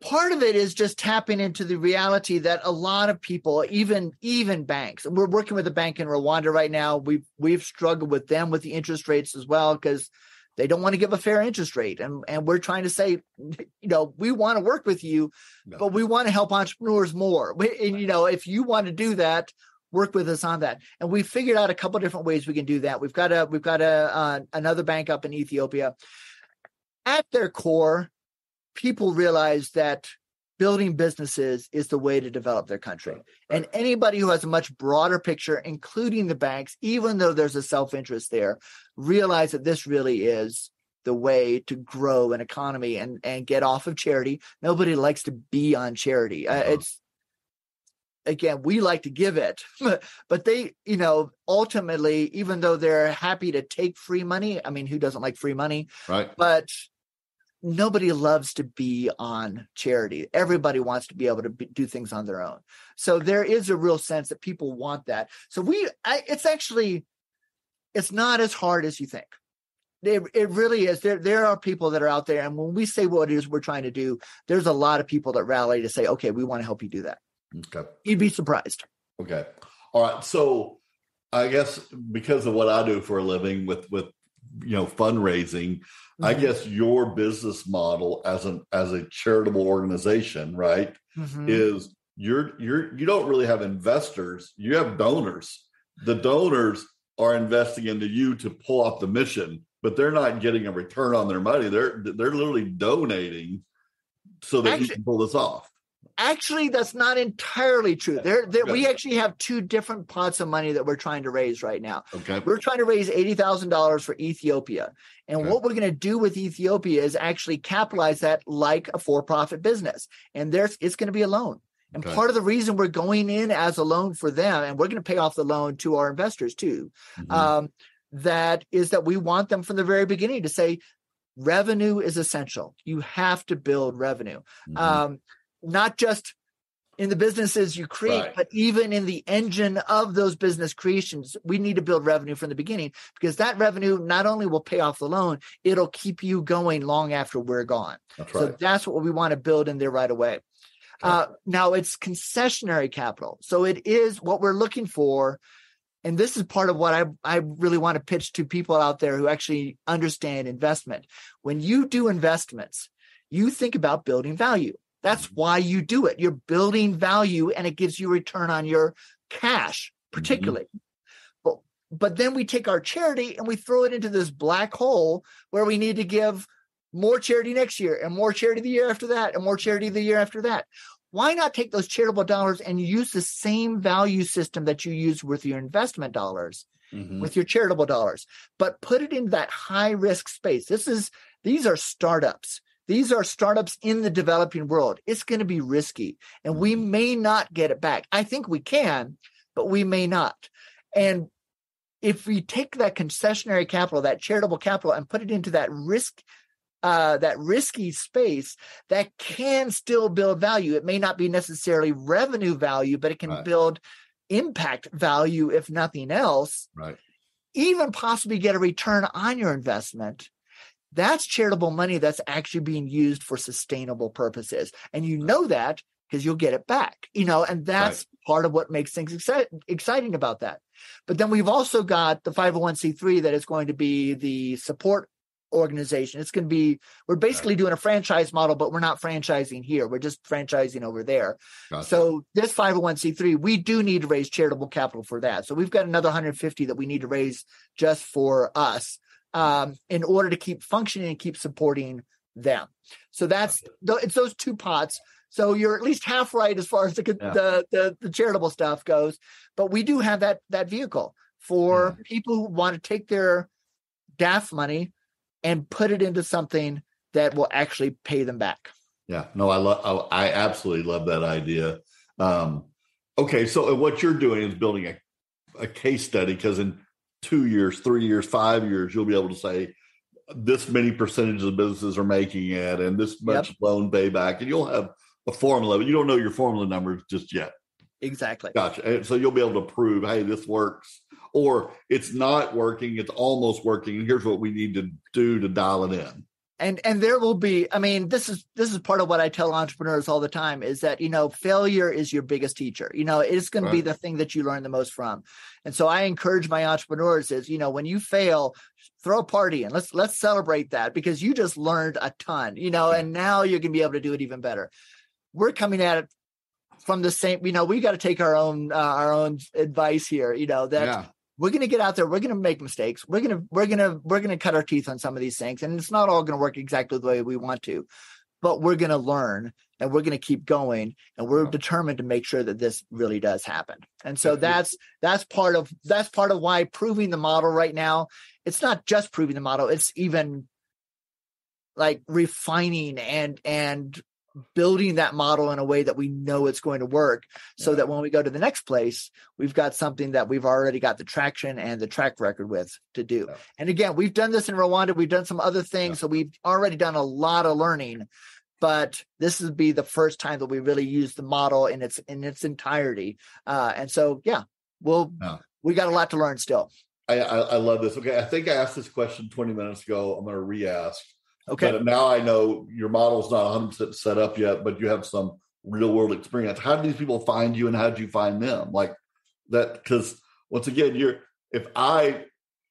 Speaker 3: part of it is just tapping into the reality that a lot of people even even banks we're working with a bank in rwanda right now we've we've struggled with them with the interest rates as well because they don't want to give a fair interest rate and and we're trying to say you know we want to work with you
Speaker 2: No.
Speaker 3: but we want to help entrepreneurs more and you know if you want to do that work with us on that. And we figured out a couple different ways we can do that. We've got a we've got a uh, another bank up in ethiopia. At their core people realize that building businesses is the way to develop their country. And anybody who has a much broader picture including the banks even though there's a self-interest there realize that this really is the way to grow an economy and and get off of charity. Nobody likes to be on charity. Uh, it's again we like to give it but they you know ultimately even though they're happy to take free money i mean who doesn't like free money
Speaker 2: Right.
Speaker 3: but nobody loves to be on charity. Everybody wants to be able to be, do things on their own. So there is a real sense that people want that. So we, I, it's actually, it's not as hard as you think. It, it really is. There, there are people that are out there, and when we say what it is we're trying to do, there's a lot of people that rally to say, "Okay, we want to help you do that."
Speaker 2: Okay.
Speaker 3: You'd be surprised.
Speaker 2: Okay. All right. So I guess because of what I do for a living with with you know fundraising, I
Speaker 3: Mhm.
Speaker 2: guess your business model as an as a charitable organization, right,
Speaker 3: Mhm.
Speaker 2: is you're you're you don't really have investors, you have donors. The donors are investing into you to pull off the mission, but they're not getting a return on their money. They're they're literally donating so that you can pull this off.
Speaker 3: Actually, that's not entirely true. There, there, we actually have two different pots of money that we're trying to raise right now.
Speaker 2: Okay.
Speaker 3: We're trying to raise eighty thousand dollars for Ethiopia, and
Speaker 2: Okay.
Speaker 3: what we're going to do with Ethiopia is actually capitalize that like a for-profit business, and there's it's going to be a loan. And
Speaker 2: Okay.
Speaker 3: part of the reason we're going in as a loan for them, and we're going to pay off the loan to our investors too,
Speaker 2: Mhm.
Speaker 3: um, that is that we want them from the very beginning to say revenue is essential. You have to build revenue,
Speaker 2: Mhm.
Speaker 3: um, not just in the businesses you create,
Speaker 2: Right.
Speaker 3: but even in the engine of those business creations, we need to build revenue from the beginning because that revenue not only will pay off the loan, it'll keep you going long after we're gone.
Speaker 2: That's
Speaker 3: So that's what we want to build in there right away. Uh, now it's concessionary capital. So it is what we're looking for. And this is part of what I, I really want to pitch to people out there who actually understand investment. When you do investments, you think about building value. That's why you do it. You're building value and it gives you return on your cash, particularly. But but then we take our charity and we throw it into this black hole where we need to give more charity next year and more charity the year after that and more charity the year after that. Why not take those charitable dollars and use the same value system that you use with your investment dollars
Speaker 2: Mhm.
Speaker 3: with your charitable dollars, but put it in that high risk space. This is these are startups. These are startups in the developing world. It's going to be risky and we may not get it back. I think we can, but we may not. And if we take that concessionary capital, that charitable capital, and put it into that risk, uh, that risky space, that can still build value. It may not be necessarily revenue value, but it can
Speaker 2: Right.
Speaker 3: build impact value, if nothing else
Speaker 2: Right.
Speaker 3: even possibly get a return on your investment, that's charitable money that's actually being used for sustainable purposes. And you know that because you'll get it back, you know, and that's part of what makes things exci- exciting about that. But then we've also got the 501c3 that is going to be the support organization. It's going to be, we're basically doing a franchise model, but we're not franchising here. We're just franchising over there.
Speaker 2: Gotcha.
Speaker 3: So this 501c3, we do need to raise charitable capital for that. So we've got another 150 that we need to raise just for us um, in order to keep functioning and keep supporting them. So that's it's those two pots. So you're at least half right as far as the
Speaker 2: Yeah.
Speaker 3: the, the, the charitable stuff goes. But we do have that that vehicle for people who want to take their DAF money and put it into something that will actually pay them back.
Speaker 2: Yeah, no, I love. I absolutely love that idea. Um, okay, so what you're doing is building a, a case study because in two years, three years, five years, you'll be able to say this many percentages of businesses are making it, and this much loan payback, and you'll have a formula, but you don't know your formula numbers just yet.
Speaker 3: Exactly.
Speaker 2: Gotcha. And so you'll be able to prove, hey, this works, or it's not working, it's almost working, and here's what we need to do to dial it in.
Speaker 3: And and there will be i mean this is this is part of what i tell entrepreneurs all the time is that you know failure is your biggest teacher. You know it's going right. to be the thing that you learn the most from. And so i encourage my entrepreneurs is you know when you fail throw a party and let's let's celebrate that because you just learned a ton you know and now you're going to be able to do it even better. We're coming at it from the same you know we got to take our own uh, our own advice here you know that yeah we're going to get out there we're going to make mistakes we're going to we're going to we're going to cut our teeth on some of these things and it's not all going to work exactly the way we want to but we're going to learn and we're going to keep going and we're determined to make sure that this really does happen. And so that's that's part of that's part of why proving the model right now it's not just proving the model it's even like refining and and building that model in a way that we know it's going to work so yeah. that when we go to the next place we've got something that we've already got the traction and the track record with to do yeah. and again we've done this in rwanda we've done some other things yeah. so we've already done a lot of learning but this would be the first time that we really use the model in its in its entirety uh, and so yeah we'll we got a lot to learn still
Speaker 2: I, I, I love this okay i think i asked this question 20 minutes ago i'm going to re-ask
Speaker 3: Okay.
Speaker 2: But now I know your model's not 100% set up yet, but you have some real world experience. How do these people find you and how did you find them? Like that, because once again, you're, if I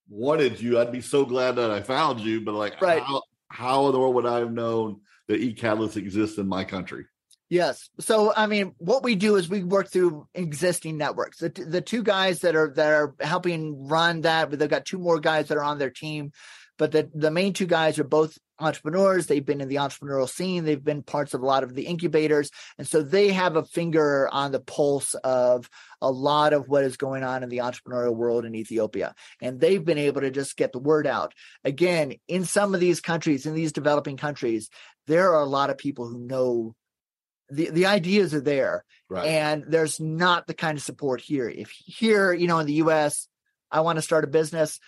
Speaker 2: wanted you, I'd be so glad that I found you, but like,
Speaker 3: right.
Speaker 2: how, how in the world would I have known that eCatalyst exists in my country?
Speaker 3: Yes. So I mean, what we do is we work through existing networks. The, the two guys that are that are helping run that, but they've got two more guys that are on their team. But the the main two guys are both entrepreneurs. They've been in the entrepreneurial scene. They've been parts of a lot of the incubators. And so they have a finger on the pulse of a lot of what is going on in the entrepreneurial world in Ethiopia. And they've been able to just get the word out. Again, in some of these countries, in these developing countries, there are a lot of people who know the, the ideas are there. Right. And there's not the kind of support here. If here, you know, in the US, I want to start a business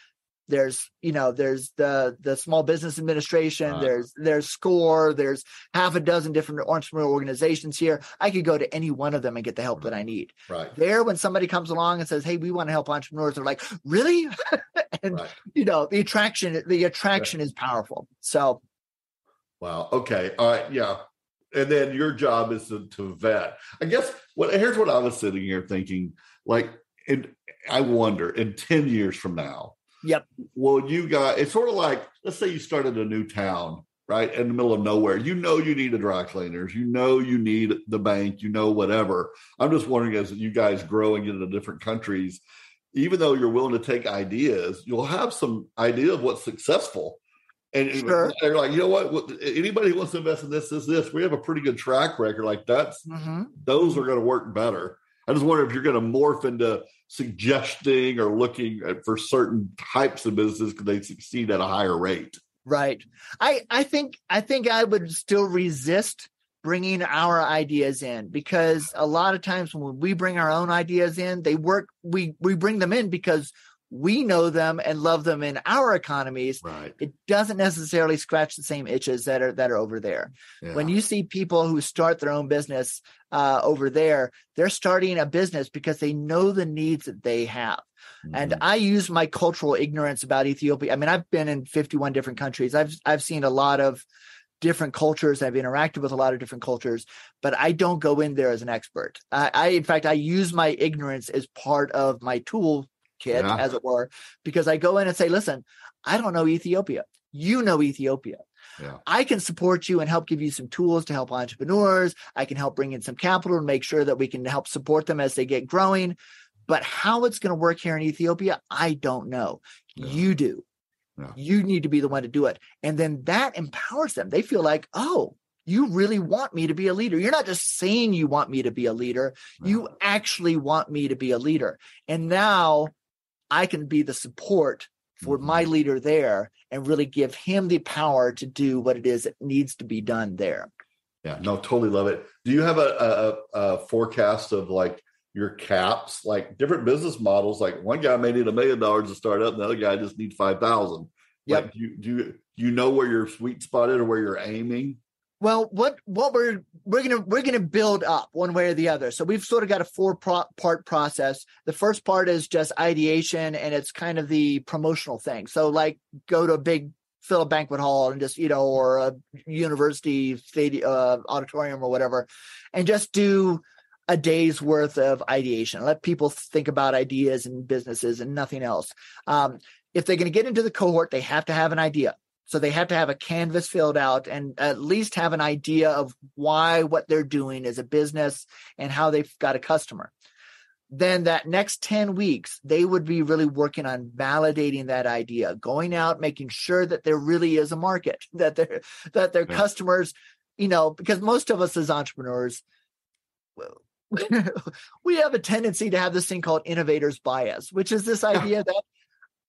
Speaker 3: there's you know there's the the small business administration uh, there's there's SCORE there's half a dozen different entrepreneurial organizations here i could go to any one of them and get the help that i need
Speaker 2: right
Speaker 3: there when somebody comes along and says hey we want to help entrepreneurs they're like really and right. you know the attraction the attraction right. is powerful so
Speaker 2: wow okay all right yeah and then your job is to, to vet i guess what here's what i was sitting here thinking like and i wonder in 10 years from now
Speaker 3: Yep.
Speaker 2: Well, you got it's sort of like let's say you started a new town, right, in the middle of nowhere. You know you need a dry cleaners, you know you need the bank, you know whatever. I'm just wondering as you guys grow and get into different countries, even though you're willing to take ideas, you'll have some idea of what's successful. And sure. you're like, you know what? Anybody who wants to invest in this, this, this, we have a pretty good track record. Like that's mm-hmm. those are going to work better. I just wonder if you're going to morph into suggesting or looking for certain types of businesses because they succeed at a higher rate.
Speaker 3: Right. I I think I think I would still resist bringing our ideas in because a lot of times when we bring our own ideas in, they work. We we bring them in because we know them and love them in our economies
Speaker 2: right.
Speaker 3: it doesn't necessarily scratch the same itches that are that are over there yeah. when you see people who start their own business uh, over there they're starting a business because they know the needs that they have mm-hmm. and i use my cultural ignorance about ethiopia i mean i've been in 51 different countries i've i've seen a lot of different cultures. I've interacted with a lot of different cultures, but I don't go in there as an expert. I, I, in fact, I use my ignorance as part of my tool kit, yeah. as it were, because I go in and say, listen, I don't know Ethiopia. You know Ethiopia.
Speaker 2: Yeah.
Speaker 3: I can support you and help give you some tools to help entrepreneurs. I can help bring in some capital and make sure that we can help support them as they get growing. But how it's going to work here in Ethiopia, I don't know. Yeah. You do. Yeah. You need to be the one to do it. And then that empowers them. They feel like, oh, you really want me to be a leader. You're not just saying you want me to be a leader, you actually want me to be a leader. And now I can be the support for my mm-hmm. leader there and really give him the power to do what it is that needs to be done there.
Speaker 2: Yeah, no, totally love it. Do you have a, a, a forecast of like your caps, like different business models? Like one guy may need a million dollars to start up, the other guy just needs five thousand.
Speaker 3: Yeah,
Speaker 2: like, do you, do you, you know where your sweet spot is or where you're aiming?
Speaker 3: Well, what what we're we're gonna we're gonna build up one way or the other. So we've sort of got a four pro- part process. The first part is just ideation, and it's kind of the promotional thing. So like go to a big fill a banquet hall and just you know or a university stadium uh, auditorium or whatever and just do a day's worth of ideation let people think about ideas and businesses and nothing else um, if they're going to get into the cohort they have to have an idea so they have to have a canvas filled out and at least have an idea of why what they're doing is a business and how they've got a customer then that next 10 weeks they would be really working on validating that idea going out making sure that there really is a market that their that their yeah. customers you know because most of us as entrepreneurs we have a tendency to have this thing called innovators bias which is this idea that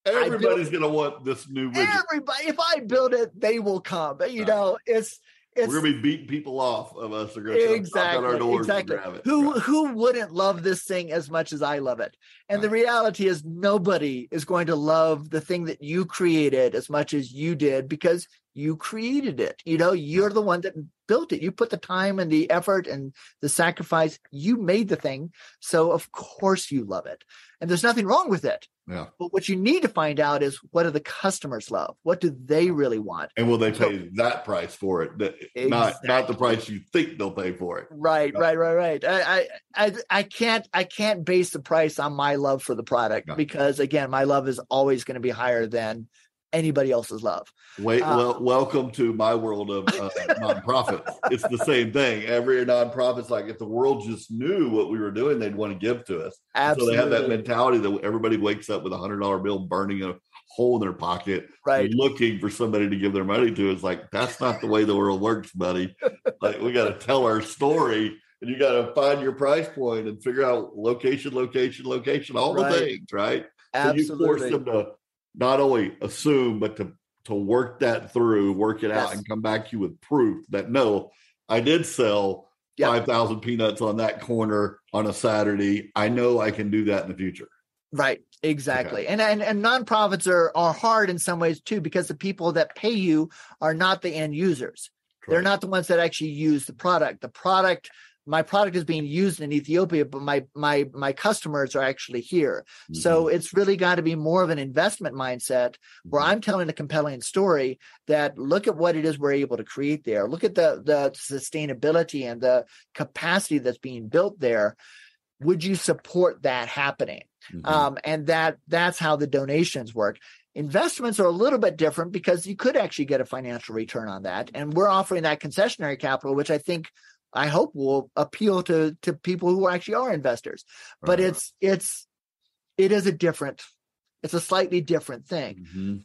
Speaker 2: everybody's going to want this new widget.
Speaker 3: everybody if i build it they will come you know it's it's,
Speaker 2: we're gonna be beating people off of us. They're gonna exactly, our doors exactly.
Speaker 3: Who right. who wouldn't love this thing as much as I love it? And right. the reality is, nobody is going to love the thing that you created as much as you did because you created it. You know, you're the one that built it. You put the time and the effort and the sacrifice. You made the thing, so of course you love it. And there's nothing wrong with it.
Speaker 2: Yeah.
Speaker 3: But what you need to find out is what do the customers love? What do they really want?
Speaker 2: And will they pay so, that price for it? Exactly. Not not the price you think they'll pay for it.
Speaker 3: Right, right, right, right. I I I can't I can't base the price on my love for the product because again, my love is always going to be higher than anybody else's love.
Speaker 2: Wait, uh, well, welcome to my world of uh, nonprofits. it's the same thing. Every nonprofit's like, if the world just knew what we were doing, they'd want to give to us.
Speaker 3: Absolutely.
Speaker 2: So they have that mentality that everybody wakes up with a hundred dollar bill burning a hole in their pocket,
Speaker 3: right?
Speaker 2: Looking for somebody to give their money to. It's like that's not the way the world works, buddy. like we got to tell our story. And you got to find your price point and figure out location, location, location, all right. the things, right?
Speaker 3: Absolutely.
Speaker 2: So you force them to not only assume, but to to work that through, work it out, and come back to you with proof that no, I did sell yep. five thousand peanuts on that corner on a Saturday. I know I can do that in the future.
Speaker 3: Right. Exactly. Okay. And, and and nonprofits are are hard in some ways too, because the people that pay you are not the end users. Correct. They're not the ones that actually use the product. The product my product is being used in Ethiopia, but my my my customers are actually here. Mm-hmm. So it's really got to be more of an investment mindset where mm-hmm. I'm telling a compelling story that look at what it is we're able to create there. Look at the the sustainability and the capacity that's being built there. Would you support that happening? Mm-hmm. Um, and that that's how the donations work. Investments are a little bit different because you could actually get a financial return on that. And we're offering that concessionary capital, which I think I hope will appeal to to people who actually are investors. But uh-huh. it's it's it is a different, it's a slightly different thing. Mm-hmm.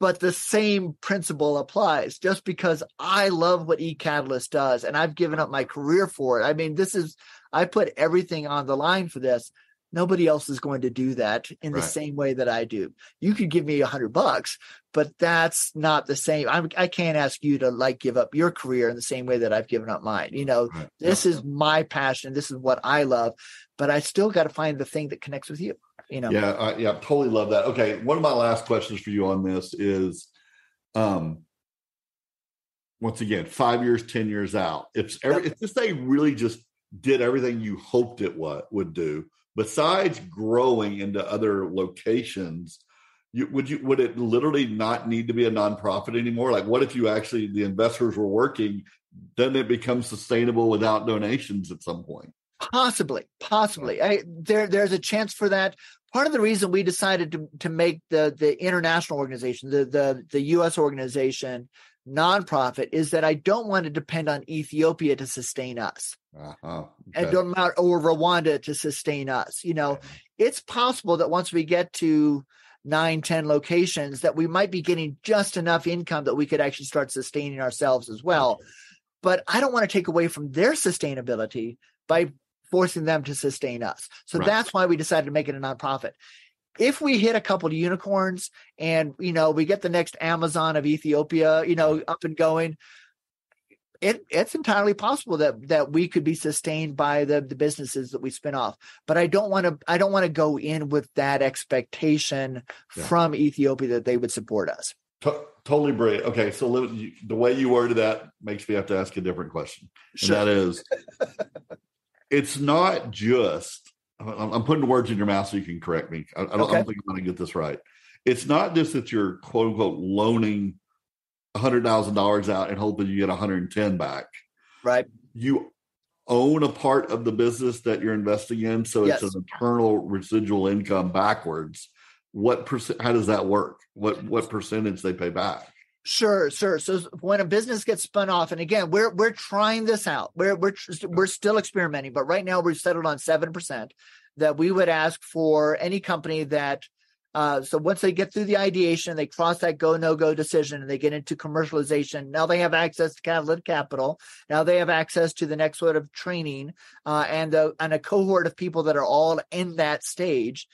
Speaker 3: But the same principle applies. Just because I love what eCatalyst does and I've given up my career for it. I mean, this is I put everything on the line for this. Nobody else is going to do that in right. the same way that I do. You could give me a hundred bucks, but that's not the same. I'm, I can not ask you to like give up your career in the same way that I've given up mine. You know, right. this is my passion. This is what I love, but I still got to find the thing that connects with you. You know?
Speaker 2: Yeah, I, yeah, totally love that. Okay, one of my last questions for you on this is, um, once again, five years, ten years out. If every, if this thing really just did everything you hoped it what would do, besides growing into other locations you, would you would it literally not need to be a nonprofit anymore? Like what if you actually the investors were working then it becomes sustainable without donations at some point?
Speaker 3: Possibly possibly. I, there there's a chance for that. Part of the reason we decided to to make the the international organization the the the US organization nonprofit is that I don't want to depend on Ethiopia to sustain us. Uh-huh. Okay. And don't matter or Rwanda to sustain us. You know, okay. it's possible that once we get to nine, 10 locations, that we might be getting just enough income that we could actually start sustaining ourselves as well. Okay. But I don't want to take away from their sustainability by forcing them to sustain us. So right. that's why we decided to make it a nonprofit if we hit a couple of unicorns and you know we get the next Amazon of Ethiopia, you know, up and going, it, it's entirely possible that that we could be sustained by the the businesses that we spin off. But I don't want to I don't want to go in with that expectation yeah. from Ethiopia that they would support us.
Speaker 2: totally brilliant. Okay, so the way you worded that makes me have to ask a different question, sure. and that is, it's not just I'm putting words in your mouth so you can correct me. I, I, don't, okay. I don't, think I'm going to get this right. It's not just that you're quote unquote loaning hundred thousand dollars out and hoping you get 110 back.
Speaker 3: Right.
Speaker 2: You own a part of the business that you're investing in, so
Speaker 3: Yes.
Speaker 2: it's an internal residual income backwards. What percent? How does that work? What what percentage they pay back?
Speaker 3: Sure, sure. So when a business gets spun off, and again, we're we're trying this out. We're we're we're still experimenting, but right now we've settled on seven percent that we would ask for any company that. Uh, so once they get through the ideation, they cross that go no go decision, and they get into commercialization. Now they have access to catalytic capital. Now they have access to the next sort of training, uh, and the and a cohort of people that are all in that stage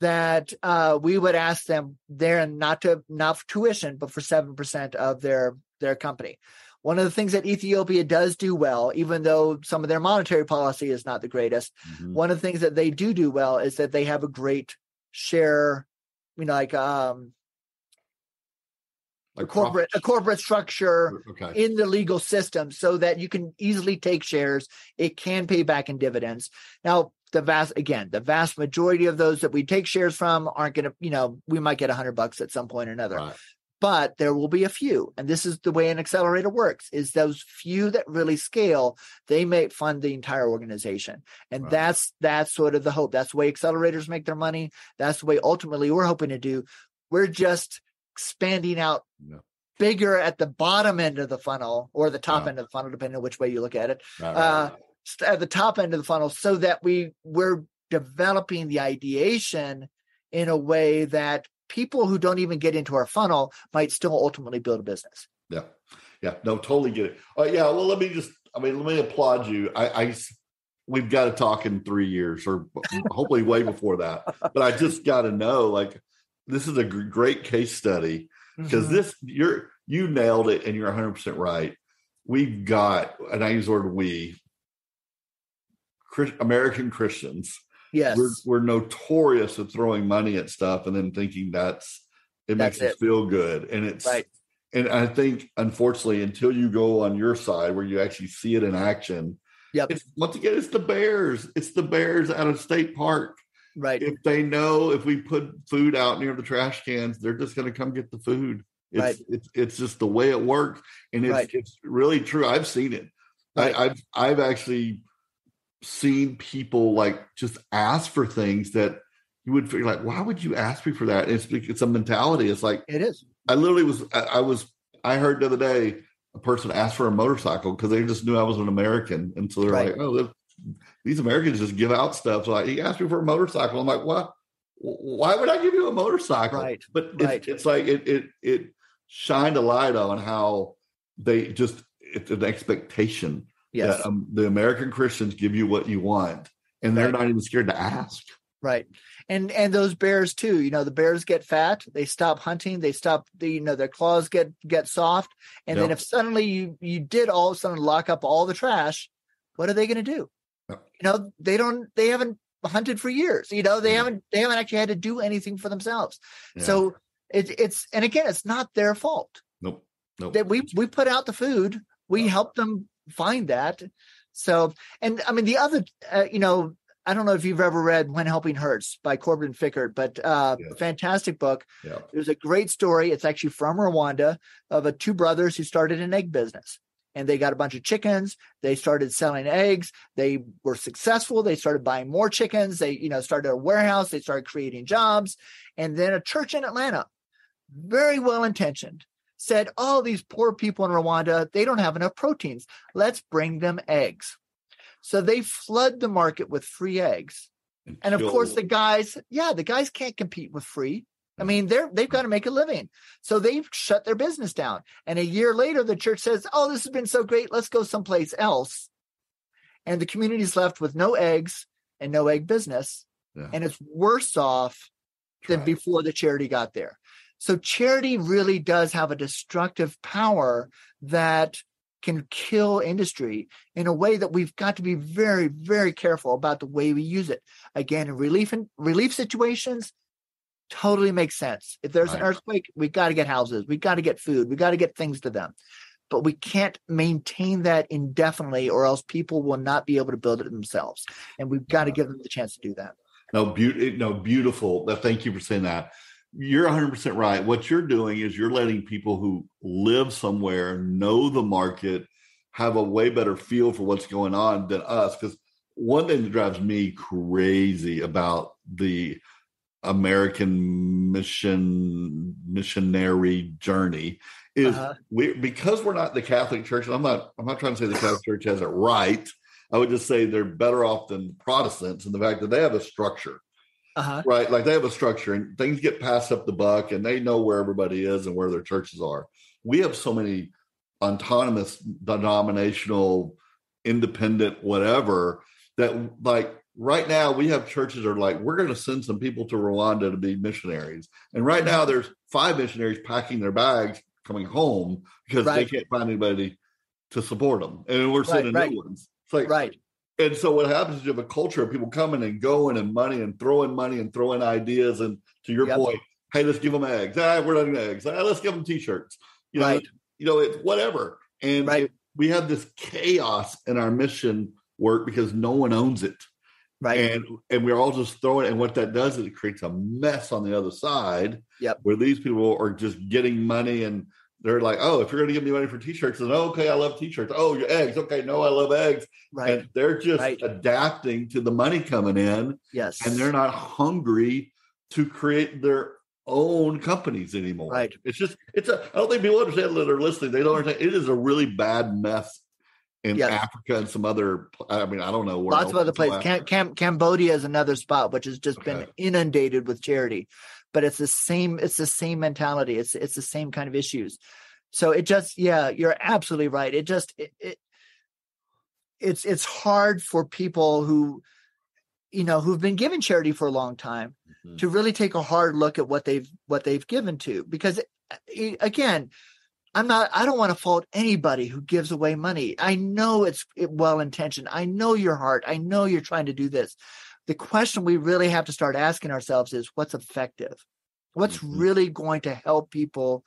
Speaker 3: that uh, we would ask them there and not to not for tuition, but for seven percent of their their company. One of the things that Ethiopia does do well, even though some of their monetary policy is not the greatest,
Speaker 2: Mhm.
Speaker 3: one of the things that they do do well is that they have a great share, you know, like um, a corporate a corporate structure
Speaker 2: Okay.
Speaker 3: in the legal system so that you can easily take shares. It can pay back in dividends. Now, the vast again, the vast majority of those that we take shares from aren't going to, you know, we might get a hundred bucks at some point or another,
Speaker 2: Right.
Speaker 3: but there will be a few. And this is the way an accelerator works: is those few that really scale, they may fund the entire organization, and
Speaker 2: Right.
Speaker 3: that's that's sort of the hope. That's the way accelerators make their money. That's the way ultimately we're hoping to do. We're just expanding out
Speaker 2: Yeah.
Speaker 3: bigger at the bottom end of the funnel or the top
Speaker 2: Yeah.
Speaker 3: end of the funnel, depending on which way you look at it,
Speaker 2: Right, right,
Speaker 3: uh,
Speaker 2: right.
Speaker 3: At the top end of the funnel, so that we we're developing the ideation in a way that people who don't even get into our funnel might still ultimately build a business.
Speaker 2: Yeah. Yeah. No, totally get it. Oh, yeah. Well, let me just, I mean, let me applaud you. I—we've got to talk in three years or hopefully way before that. But I just got to know like, this is a gr- great case study because
Speaker 3: Mhm.
Speaker 2: this, you're, you nailed it and you're 100% right. We've got, and I use the word we, American Christians,
Speaker 3: yes,
Speaker 2: we're, we're notorious at throwing money at stuff and then thinking that's, it
Speaker 3: That's
Speaker 2: makes us feel good. And it's,
Speaker 3: right,
Speaker 2: and I think, unfortunately, until you go on your side where you actually see it in action,
Speaker 3: yep,
Speaker 2: it's once again, it's the Bears. It's the Bears out of Estes Park.
Speaker 3: right,
Speaker 2: If they know if we put food out near the trash cans, they're just going to come get the food. It's,
Speaker 3: Right.
Speaker 2: it's it's just the way it works, and it's
Speaker 3: Right.
Speaker 2: it's really true. I've seen it. I, I've I've actually seen people like just ask for things that you would figure like, why would you ask me for that? It's it's a mentality. It's like
Speaker 3: it is.
Speaker 2: I literally was I, I was I heard the other day a person asked for a motorcycle because they just knew I was an American, and so they're
Speaker 3: Right.
Speaker 2: like, "Oh, these Americans just give out stuff." So like, he asked me for a motorcycle. I'm like, "What? Why would I give you a motorcycle?"
Speaker 3: Right.
Speaker 2: But
Speaker 3: Right.
Speaker 2: it's, it's like it it it shined a light on how they just it's an expectation
Speaker 3: Yes,
Speaker 2: that um, the American Christians give you what you want, and they're
Speaker 3: Right.
Speaker 2: not even scared to ask.
Speaker 3: Right. And and those bears too, you know, the bears get fat, they stop hunting, they stop the you know, their claws get get soft. And then if suddenly you you did all of a sudden lock up all the trash, what are they gonna do?
Speaker 2: Yep.
Speaker 3: You know, they don't they haven't hunted for years. You know, they
Speaker 2: Yeah.
Speaker 3: haven't they haven't actually had to do anything for themselves.
Speaker 2: Yeah.
Speaker 3: So it's it's and again, it's not their fault.
Speaker 2: nope, nope.
Speaker 3: That we we put out the food, we help them find that. So and I mean the other uh, you know I don't know if you've ever read When Helping Hurts by Corbin Fikkert, but uh,
Speaker 2: Yes.
Speaker 3: fantastic book.
Speaker 2: yeah,
Speaker 3: There's a great story. It's actually from Rwanda of a two brothers who started an egg business. And they got a bunch of chickens. They started selling eggs. They were successful. They started buying more chickens. They, you know, started a warehouse. They started creating jobs. And then a church in Atlanta, very well intentioned, said, Oh, these poor people in Rwanda, they don't have enough proteins. Let's bring them eggs. So they flood the market with free eggs. And of course, the guys, yeah, the guys can't compete with free. I mm. mean, they're they've got to make a living. So they've shut their business down. And a year later, the church says, Oh, this has been so great. Let's go someplace else. And the community's left with no eggs and no egg business.
Speaker 2: Yeah.
Speaker 3: And it's worse off than
Speaker 2: Trash.
Speaker 3: before the charity got there. So charity really does have a destructive power that can kill industry in a way that we've got to be very, very careful about the way we use it. Again, in relief and relief situations, totally makes sense. If there's an earthquake, we got to get houses, we got to get food, we got to get things to them. But we can't maintain that indefinitely, or else people will not be able to build it themselves. And we've got to give them the chance to do that.
Speaker 2: No, beauty, no, beautiful. Thank you for saying that. You're 100% right. What you're doing is you're letting people who live somewhere know the market, have a way better feel for what's going on than us. Because one thing that drives me crazy about the American mission missionary journey is uh-huh. we because we're not the Catholic Church. I'm not I'm not trying to say the Catholic Church has it right. I would just say they're better off than Protestants in the fact that they have a structure. Uh-huh. Right. Like they have a structure and things get passed up the buck and they know where everybody is and where their churches are. We have so many autonomous, denominational, independent, whatever, that like right now we have churches are like we're going to send some people to Rwanda to be missionaries, and right now there's five missionaries packing their bags coming home because right. they can't find anybody to support them, and we're sending right, right. new ones. It's like
Speaker 3: right.
Speaker 2: And so what happens is you have a culture of people coming and going and money and throwing money and throwing ideas. And to your yep. point, hey, let's give them eggs. Ah, we're not eggs. Ah, let's give them t-shirts. You know, right. you know, it's whatever. And right. we have this chaos in our mission work because no one owns it. Right. And and we're all just throwing and what that does is it creates a mess on the other side.
Speaker 3: Yep.
Speaker 2: Where these people are just getting money and they're like, oh, if you're going to give me money for t-shirts, then oh, okay, I love t-shirts. Oh, your eggs. Okay, no, I love eggs. Right. And they're just right. adapting to the money coming in.
Speaker 3: Yes.
Speaker 2: And they're not hungry to create their own companies anymore.
Speaker 3: Right.
Speaker 2: It's just, it's a, I don't think people understand that they're listening. They don't understand. It is a really bad mess in yes. Africa and some other. I mean, I don't know
Speaker 3: where. Lots of other places. Cam, Cam, Cambodia is another spot which has just okay. been inundated with charity, but it's the same. It's the same mentality. It's it's the same kind of issues. So it just, yeah, you're absolutely right. It just it, it it's it's hard for people who you know who've been given charity for a long time mm-hmm. to really take a hard look at what they've what they've given to because eh, again I'm not, I don't want to fault anybody who gives away money. I know it's well intentioned. I know your heart. I know you're trying to do this. The question we really have to start asking ourselves is what's effective? What's mm-hmm. really going to help people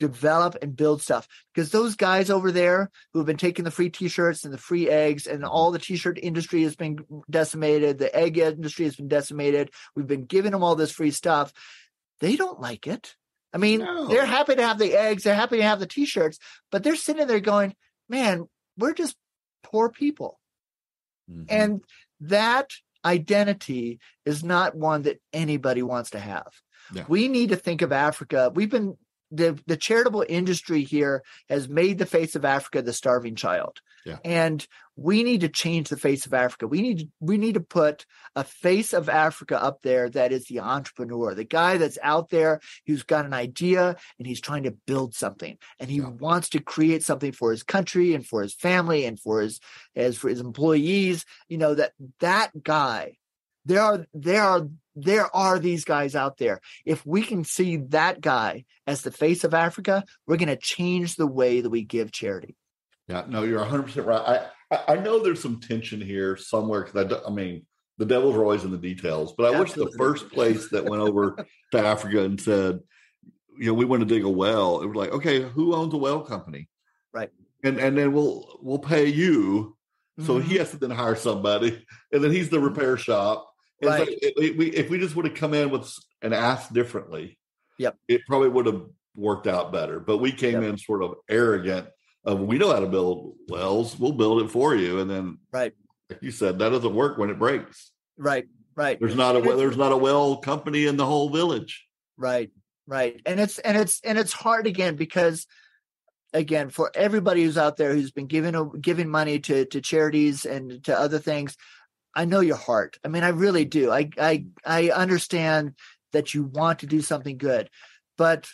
Speaker 3: develop and build stuff? Because those guys over there who have been taking the free t shirts and the free eggs, and all the t shirt industry has been decimated, the egg industry has been decimated. We've been giving them all this free stuff. They don't like it I mean, no. they're happy to have the eggs, they're happy to have the t-shirts, but they're sitting there going, "Man, we're just poor people." Mm-hmm. And that identity is not one that anybody wants to have. Yeah. We need to think of Africa. We've been the the charitable industry here has made the face of Africa the starving child.
Speaker 2: Yeah.
Speaker 3: And we need to change the face of Africa. We need to, we need to put a face of Africa up there that is the entrepreneur, the guy that's out there who's got an idea and he's trying to build something and he yeah. wants to create something for his country and for his family and for his as for his employees. You know that that guy. There are there are there are these guys out there. If we can see that guy as the face of Africa, we're going to change the way that we give charity.
Speaker 2: Yeah, no, you're 100 percent right. I I know there's some tension here somewhere because I, I mean the devils are always in the details, but I Absolutely. wish the first place that went over to Africa and said, you know, we want to dig a well, it was like, okay, who owns a well company?
Speaker 3: Right.
Speaker 2: And and then we'll we'll pay you. So mm-hmm. he has to then hire somebody, and then he's the mm-hmm. repair shop right. Like, it, we, if we just would have come in with and asked differently,
Speaker 3: yep,
Speaker 2: it probably would have worked out better. But we came yep. in sort of arrogant of we know how to build wells, we'll build it for you, and then
Speaker 3: right,
Speaker 2: like you said, that doesn't work when it breaks.
Speaker 3: Right, right.
Speaker 2: There's not a there's not a well company in the whole village.
Speaker 3: Right, right, and it's and it's and it's hard again because again for everybody who's out there who's been giving a giving money to to charities and to other things I know your heart. I mean, I really do. I I I understand that you want to do something good, but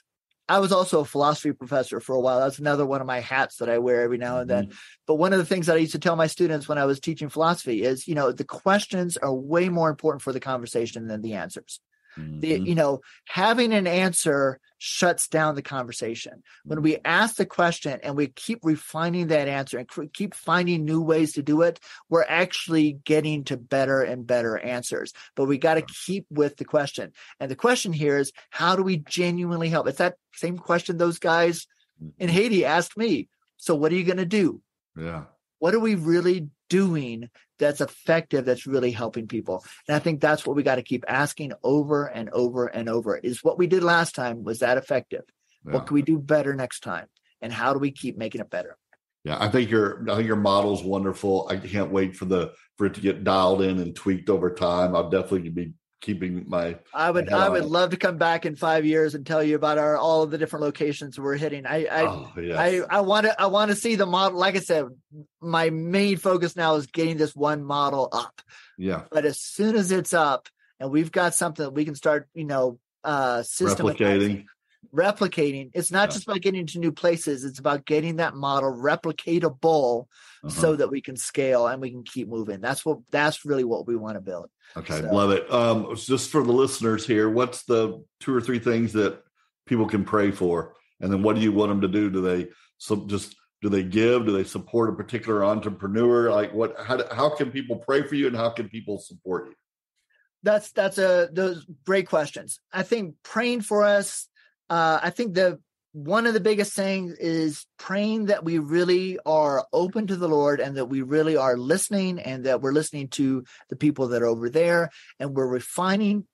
Speaker 3: I was also a philosophy professor for a while. That's another one of my hats that I wear every now and then. Mm-hmm. But one of the things that I used to tell my students when I was teaching philosophy is, you know, the questions are way more important for the conversation than the answers. Mm-hmm. The, you know, having an answer shuts down the conversation. When we ask the question and we keep refining that answer and keep finding new ways to do it, we're actually getting to better and better answers. But we got to keep with the question. And the question here is how do we genuinely help? It's that same question those guys in mm-hmm. Haiti asked me. So what are you going to do?
Speaker 2: Yeah.
Speaker 3: What are we really doing that's effective that's really helping people. And i think that's what we got to keep asking over and over and over is what we did last time was that effective? Yeah. what can we do better next time? And how do we keep making it better?
Speaker 2: Yeah i think your i think your model's wonderful. I can't wait for the for it to get dialed in and tweaked over time. I'll definitely be keeping my
Speaker 3: i would i would love to come back in five years and tell you about our all of the different locations we're hitting. I i oh, yes. i, I want to i want to see the model like i said my main focus now is getting this one model up.
Speaker 2: Yeah.
Speaker 3: But as soon as it's up and we've got something that we can start you know uh
Speaker 2: replicating
Speaker 3: replicating it's not yeah. just about getting to new places it's about getting that model replicatable uh-huh. so that we can scale and we can keep moving that's what that's really what we want to build
Speaker 2: Okay, so. love it. Um, just for the listeners here, what's the two or three things that people can pray for, and then what do you want them to do? Do they so just do they give? Do they support a particular entrepreneur? Like what? How how can people pray for you, and how can people support you?
Speaker 3: That's that's a those great questions. I think praying for us. Uh, I think the one of the biggest things is praying that we really are open to the Lord and that we really are listening and that we're listening to the people that are over there and we're refining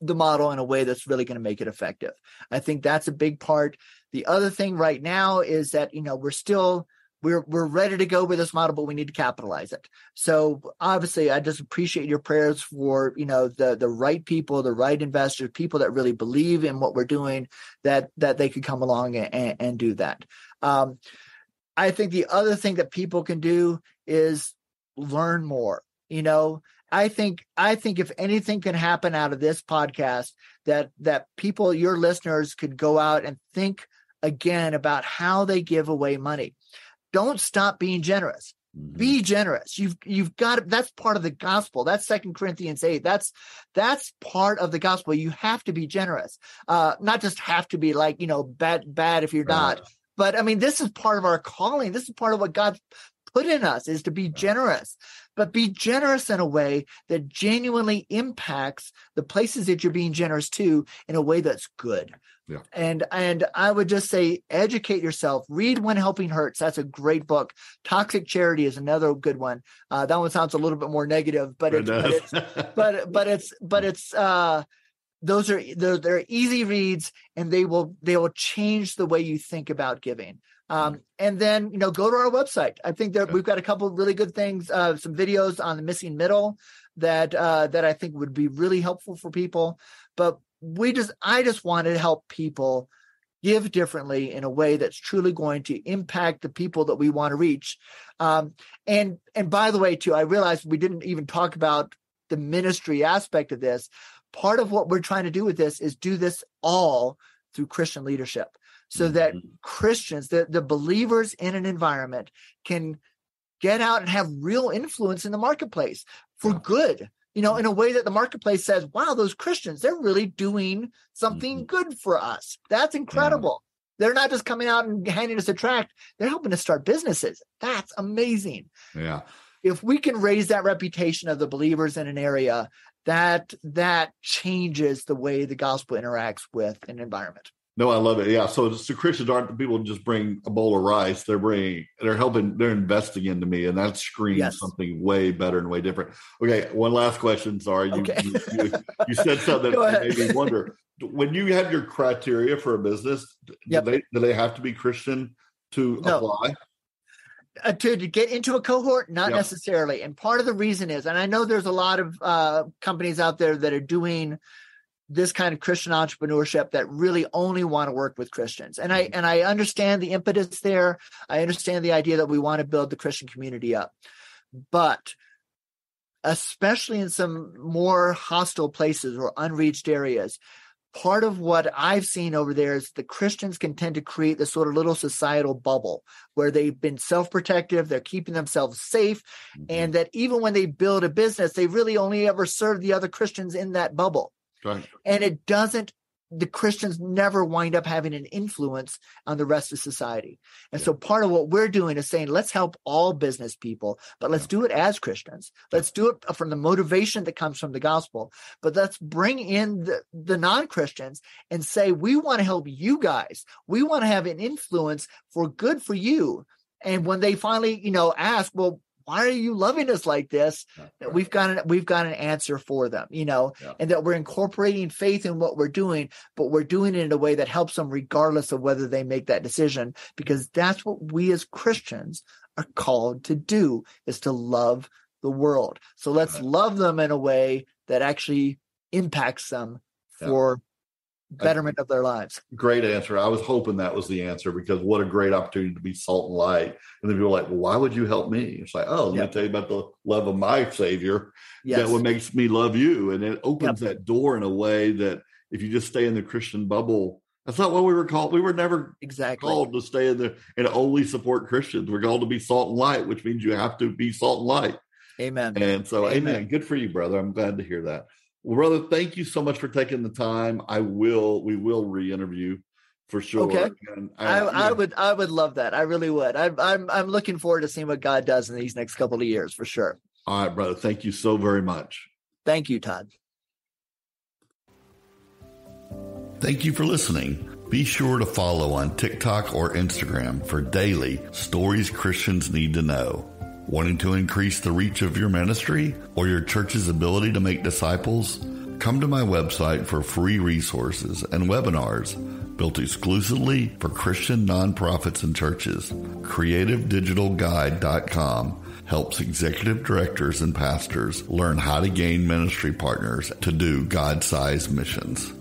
Speaker 3: the model in a way that's really going to make it effective. I think that's a big part. The other thing right now is that, you know, we're still we're we're ready to go with this model, but we need to capitalize it. So obviously, I just appreciate your prayers for you know the the right people, the right investors, people that really believe in what we're doing, that that they could come along and, and do that. Um, I think the other thing that people can do is learn more. You know, I think I think if anything can happen out of this podcast, that that people, your listeners, could go out and think again about how they give away money don't stop being generous. Mm-hmm. be generous. You've you've got that's part of the gospel. That's second corinthians 8 that's that's part of the gospel. You have to be generous. Uh not just have to be like you know bad bad if you're not but i mean this is part of our calling. This is part of what god put in us is to be generous. But be generous in a way that genuinely impacts the places that you're being generous to in a way that's good
Speaker 2: yeah.
Speaker 3: And and I would just say educate yourself. Read When Helping Hurts. That's a great book. Toxic Charity is another good one. Uh, that one sounds a little bit more negative, but it's, but it's but but it's but it's uh those are they're, they're easy reads and they will they will change the way you think about giving. Um, mm-hmm. and then you know go to our website. I think that okay. we've got a couple really good things, uh, some videos on the missing middle that uh, that I think would be really helpful for people. But we just I just want to help people give differently in a way that's truly going to impact the people that we want to reach. Um, and and by the way, too, I realized we didn't even talk about the ministry aspect of this. Part of what we're trying to do with this is do this all through Christian leadership, so mm-hmm. that Christians, the, the believers in an environment, can get out and have real influence in the marketplace for good you know, in a way that the marketplace says, wow, those Christians, they're really doing something mm-hmm. good for us. That's incredible. Yeah. They're not just coming out and handing us a tract, they're helping us start businesses. That's amazing.
Speaker 2: Yeah.
Speaker 3: If we can raise that reputation of the believers in an area, that that changes the way the gospel interacts with an environment.
Speaker 2: No, I love it. Yeah. So the Christians aren't the people who just bring a bowl of rice. They're bringing, they're helping, they're investing into me, and that screams yes. something way better and way different. Okay, one last question. Sorry, you okay. you, you, you, said something that made me wonder. When you have your criteria for a business, yep. do they do they have to be Christian to no. apply?
Speaker 3: Uh, to, to, get into a cohort not yep. necessarily and part of the reason is and i know there's a lot of uh, companies out there that are doing this kind of Christian entrepreneurship that really only want to work with Christians. And I mm-hmm. and I understand the impetus there. I understand the idea that we want to build the Christian community up. But especially in some more hostile places or unreached areas, part of what I've seen over there is the Christians can tend to create this sort of little societal bubble where they've been self protective, they're keeping themselves safe, mm-hmm. and that even when they build a business, they really only ever serve the other Christians in that bubble.
Speaker 2: Right.
Speaker 3: And it doesn't, the Christians never wind up having an influence on the rest of society. And yeah. so part of what we're doing is saying, let's help all business people, but let's do it as Christians. Let's do it from the motivation that comes from the gospel, but let's bring in the, the non Christians and say, we want to help you guys. We want to have an influence for good for you. And when they finally, you know, ask, well, why are you loving us like this? Right. We've got an we've got an answer for them, you know, yeah. and that we're incorporating faith in what we're doing, but we're doing it in a way that helps them regardless of whether they make that decision, because that's what we as Christians are called to do is to love the world. So let's right. love them in a way that actually impacts them for betterment of their lives.
Speaker 2: Great answer. I was hoping that was the answer because what a great opportunity to be salt and light. And then people are like, well, why would you help me? It's like, oh, let yep. me tell you about the love of my Savior. Yes. That what makes me love you. And it opens yep. that door in a way that if you just stay in the Christian bubble, that's not what we were called. We were never
Speaker 3: exactly
Speaker 2: called to stay in the and only support Christians. We're called to be salt and light, which means you have to be salt and light.
Speaker 3: Amen.
Speaker 2: And so, amen. amen. Good for you, brother. I'm glad to hear that. Well, brother, thank you so much for taking the time. I will, we will re-interview for sure.
Speaker 3: Okay. Uh, I, I, I, would, I would love that. I really would. I, I'm, I'm looking forward to seeing what God does in these next couple of years for sure.
Speaker 2: All right, brother. Thank you so very much.
Speaker 3: Thank you, Todd.
Speaker 2: Thank you for listening. Be sure to follow on TikTok or Instagram for daily stories Christians need to know. Wanting to increase the reach of your ministry or your church's ability to make disciples? Come to my website for free resources and webinars built exclusively for Christian nonprofits and churches. CreativeDigitalGuide.com helps executive directors and pastors learn how to gain ministry partners to do God sized missions.